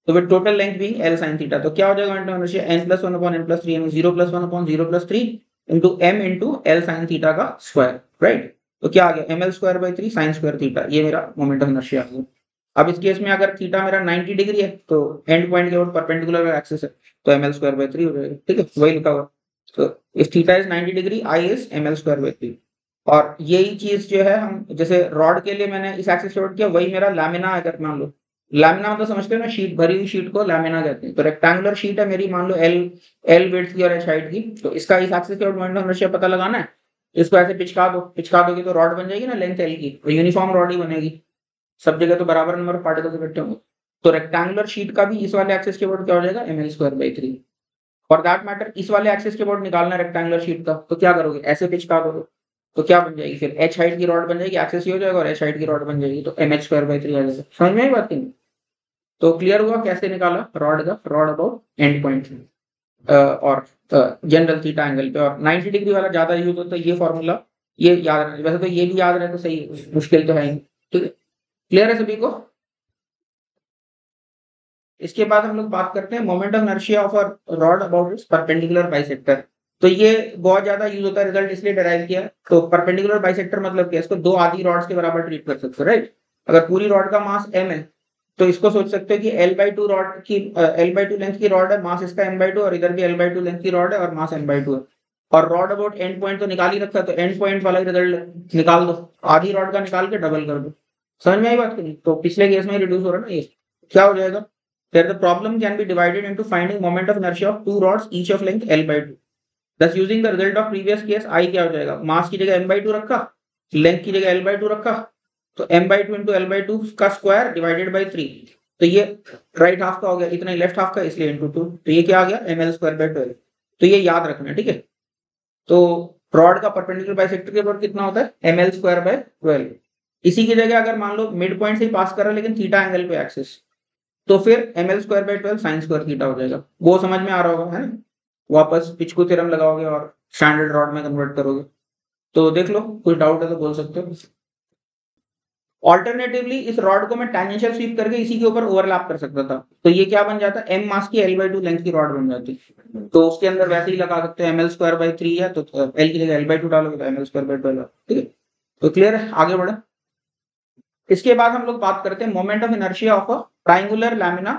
तो विद टोटल लेंथ भी एल साइन थीटा तो क्या हो जाएगा momentum inertia N plus one upon N plus three zero plus one upon zero plus three into M into L sine theta का square right तो क्या आ गया? M L square by three sine square theta ये मेरा momentum inertia आ गया अब इस केस में अगर थीटा मेरा 90 डिग्री है तो एंड पॉइंट के ऊपर परपेंडिकुलर एक्सिस है। तो M L square by three हो जाएगा। ठीक है? वही लिखा हुआ। तो if theta is 90 degree I is M L square by three और यही चीज़ जो है हम, जैसे रॉड के लिए मैंने इस एक्सिस प्लॉट किया, वही मेरा लैमिना अगर मान लो। लैमिना मतलब समझते हो ना शीट भरी हुई शीट को लैमिना कहते हैं। तो रेक्टेंगुलर शीट है मेरी, मान लो एल एल वेट की और एच हाइट की। तो इसका इस एक्सिस के मोमेंट पता लगाना है। इसको ऐसे पिचका दो। पिचका दोगे तो रॉड बन जाएगी ना लेंथ एल की। तो यूनिफॉर्म रॉड ही बनेगी। सब जगह तो बराबर नंबर ऑफ़ पार्टिकल्स इकट्ठे होंगे। तो रेक्टेंगुलर शीट का भी इस वाले एक्सिस के बोर्ड क्या हो जाएगा? M L square by three for that matter इस वाले एक्सिस के बोर्ड निकालना रेक्टेंगुलर शीट का। तो क्या करोगे? ऐसे पिचका दोगे। तो क्या बन जाएगी? फिर एच हाइट की रॉड बन जाएगी एक्सेस हो जाएगा और एच हाइट की रॉड बन जाएगी तो M H square by three आ जाएगा समझ में आई बात नहीं? तो क्लियर हुआ, कैसे निकाला? रॉड का रॉड अबाउट एंड पॉइंट और जनरल थीटा एंगल पे, और 90 डिग्री वाला ज़्यादा यूज़ होता है ये फॉर्मूला ये याद रहे वैसे तो ये भी याद रहे तो सही, मुश्किल तो है ही। ठीक है? क्लियर है सभी को? इसके बाद हम लोग बात करते हैं moment of inertia of a rod about its perpendicular bisector तो ये बहुत ज़्यादा यूज़ होता है रिज़ल्ट इसलिए डराइव किया। तो परपेंडिकुलर बाइसेक्टर मतलब क्या इसको दो आधी रॉड्स के बराबर ट्रीट कर सकते हो राइट अगर पूरी रॉड का मास एम है तो इसको सोच सकते हो कि एल बाई टू रॉड की एल बाई टू लेंथ की रॉड है मास इसका एम बाई टू और इधर भी एल बाई टू लेंथ की रॉड है, और मास एम बाई टू है। और रॉड अबाउट एंड पॉइंट तो निकाल ही रखा है तो एंड पॉइंट वाला रिज़ल्ट निकाल दो। आधी रॉड का निकाल के डबल कर दो। समझ में आई बात की तो पिछले केस में रिड्यूस हो रहा है ना ये। क्या हो जाएगा? There the problem can be divided into finding moment of inertia of two rods, each of length L by 2. Thus using the result of previous case I क्या हो जाएगा? मास की जगह एम बाई टू रखा length की जगह L by two रखा तो M by two into L by two का स्क्वायर डिवाइडेड बाई थ्री तो ये राइट हाफ़ का हो गया, इतना लेफ़्ट हाफ़ का, इसलिए इंटू टू तो ये क्या आ गया? M L square by twelve तो ये याद रखना ठीक है? तो रॉड का परपेंडिकुलर बाइसेक्टर के ऊपर कितना होता है? M L square by twelve इसी की जगह अगर मान लो मिड पॉइंट से पास कर रहा है, लेकिन थीटा एंगल पे एक्सिस तो फिर M L square by twelve sine square theta हो जाएगा. वो समझ में आ रहा होगा, है ना? वापस पिचकू थ्योरम लगाओगे और स्टैंडर्ड रॉड में कन्वर्ट करोगे। तो देख लो कुछ डाउट है तो बोल सकते हो। ऑल्टरनेटिवली इस रॉड को मैं टेंजेंशियल स्वीप करके इसी के ऊपर ओवरलैप कर सकता था। तो ये क्या बन जाता? एम मास की एल बाई टू लेंथ की रॉड बन जाती। तो उसके अंदर वैसे ही लगा सकते हैं M L square by three है तो एल की जगह एल बाई टू डालोगे तो M L square by twelve ठीक है? तो क्लियर है? आगे बढ़े। इसके बाद हम लोग बात करते हैं moment of inertia of a triangular lamina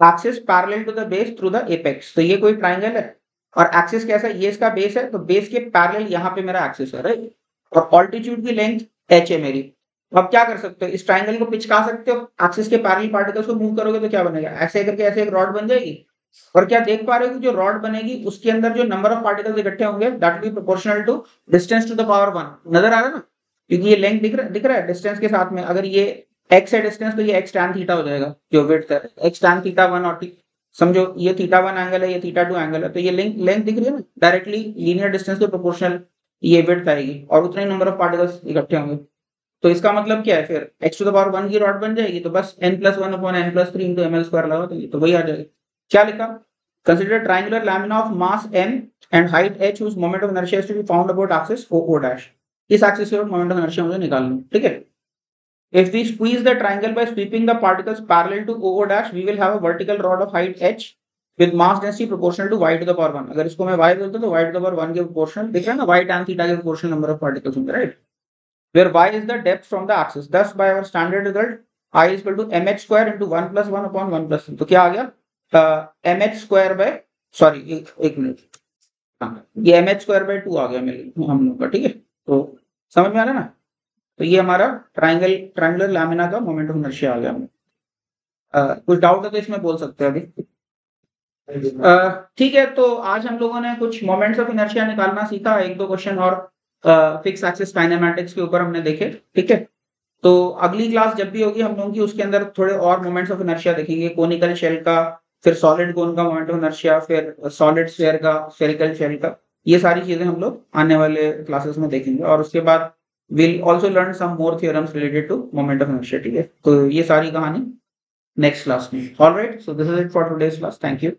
axis parallel to the base through the apex तो ये कोई ट्राइंगल है। और एक्सिस कैसा है? ये इसका बेस है तो बेस के पैरेलल यहाँ पे मेरा एक्सिस है राइट और ऑल्टीट्यूड की लेंथ एच है मेरी। तो आप क्या कर सकते हो? इस ट्राइंगल को पिचका सकते हो। एक्सिस के पैरेलल पार्टिकल्स को मूव करोगे तो क्या बनेगा? ऐसे करके ऐसे एक रॉड बन जाएगी। और क्या देख पा रहे हो कि जो रॉड बनेगी, उसके अंदर जो नंबर ऑफ़ पार्टिकल्स इकट्ठे होंगे that be proportional to distance to the power one नज़र आ रहा है ना? क्योंकि ये लेंथ दिख रहा है डिस्टेंस के साथ में। अगर ये एक्स है डिस्टेंस तो ये एक्स टैन थीटा हो जाएगा, जो विड्थ है। एक्स टैन थीटा वन और समझो, ये थीटा वन एंगल है, ये थीटा टू एंगल है तो ये लेंथ लेंथ दिख रही है ना? डायरेक्टली लीनियर डिस्टेंस के प्रोपोर्शनल ये विड्थ आएगी, और उतने नंबर ऑफ़ पार्टिकल्स इकट्ठे होंगे। तो इसका मतलब क्या है फिर? X to the power one की रॉड बन जाएगी तो बस N plus one upon N plus three into M L square लगा देंगे तो वही आ जाएगा। क्या लिखा? Consider triangular lamina of mass M and height H moment of inertia is to be found about axis o o dash इस axis के मोमेंट ऑफ़ इनर्शिया मुझे निकालना ठीक है? If we squeeze the triangle by sweeping the particles parallel to o o dash we will have a vertical rod of height h with mass density proportional to y to the power 1 अगर इसको मैं y बोलता तो y to the power 1 के proportional दिख रहा है ना y tan theta के proportional number of particles होंगे right where y is the depth from the axis thus by our standard result i is equal to mh square into 1 plus 1 upon 1 plus 1 तो क्या आ गया uh, mh square by sorry एक, minute हाँ ये M H square by two आ गया मेरे हम लोग का ठीक है तो समझ में आ रहा है ना तो ये हमारा ट्राइंगल ट्राइंगुलर लैमिना का मोमेंट ऑफ़ इनर्शिया आ गया। uh, कुछ डाउट है तो इसमें बोल सकते हैं अभी। ठीक है तो आज हम लोगों ने कुछ मोमेंट्स ऑफ़ इनर्शिया निकालना सीखा एक दो क्वेश्चन और फिक्स एक्सिस काइनेमैटिक्स के ऊपर हमने देखे ठीक है? तो अगली क्लास जब भी होगी हम लोगों की उसके अंदर थोड़े और मोमेंट्स ऑफ़ इनर्शिया देखेंगे। कोनिकल शेल का फिर सॉलिड कोन का मोमेंट ऑफ़ इनर्शिया फिर सॉलिड स्फीयर का स्फेरिकल शेल का ये सारी चीज़ें हम लोग आने वाले क्लासेस में देखेंगे। और उसके बाद will also learn some more theorems related to moment of inertia ठीक है तो ये सारी कहानी नेक्स्ट क्लास में all right so this is it for today's class thank you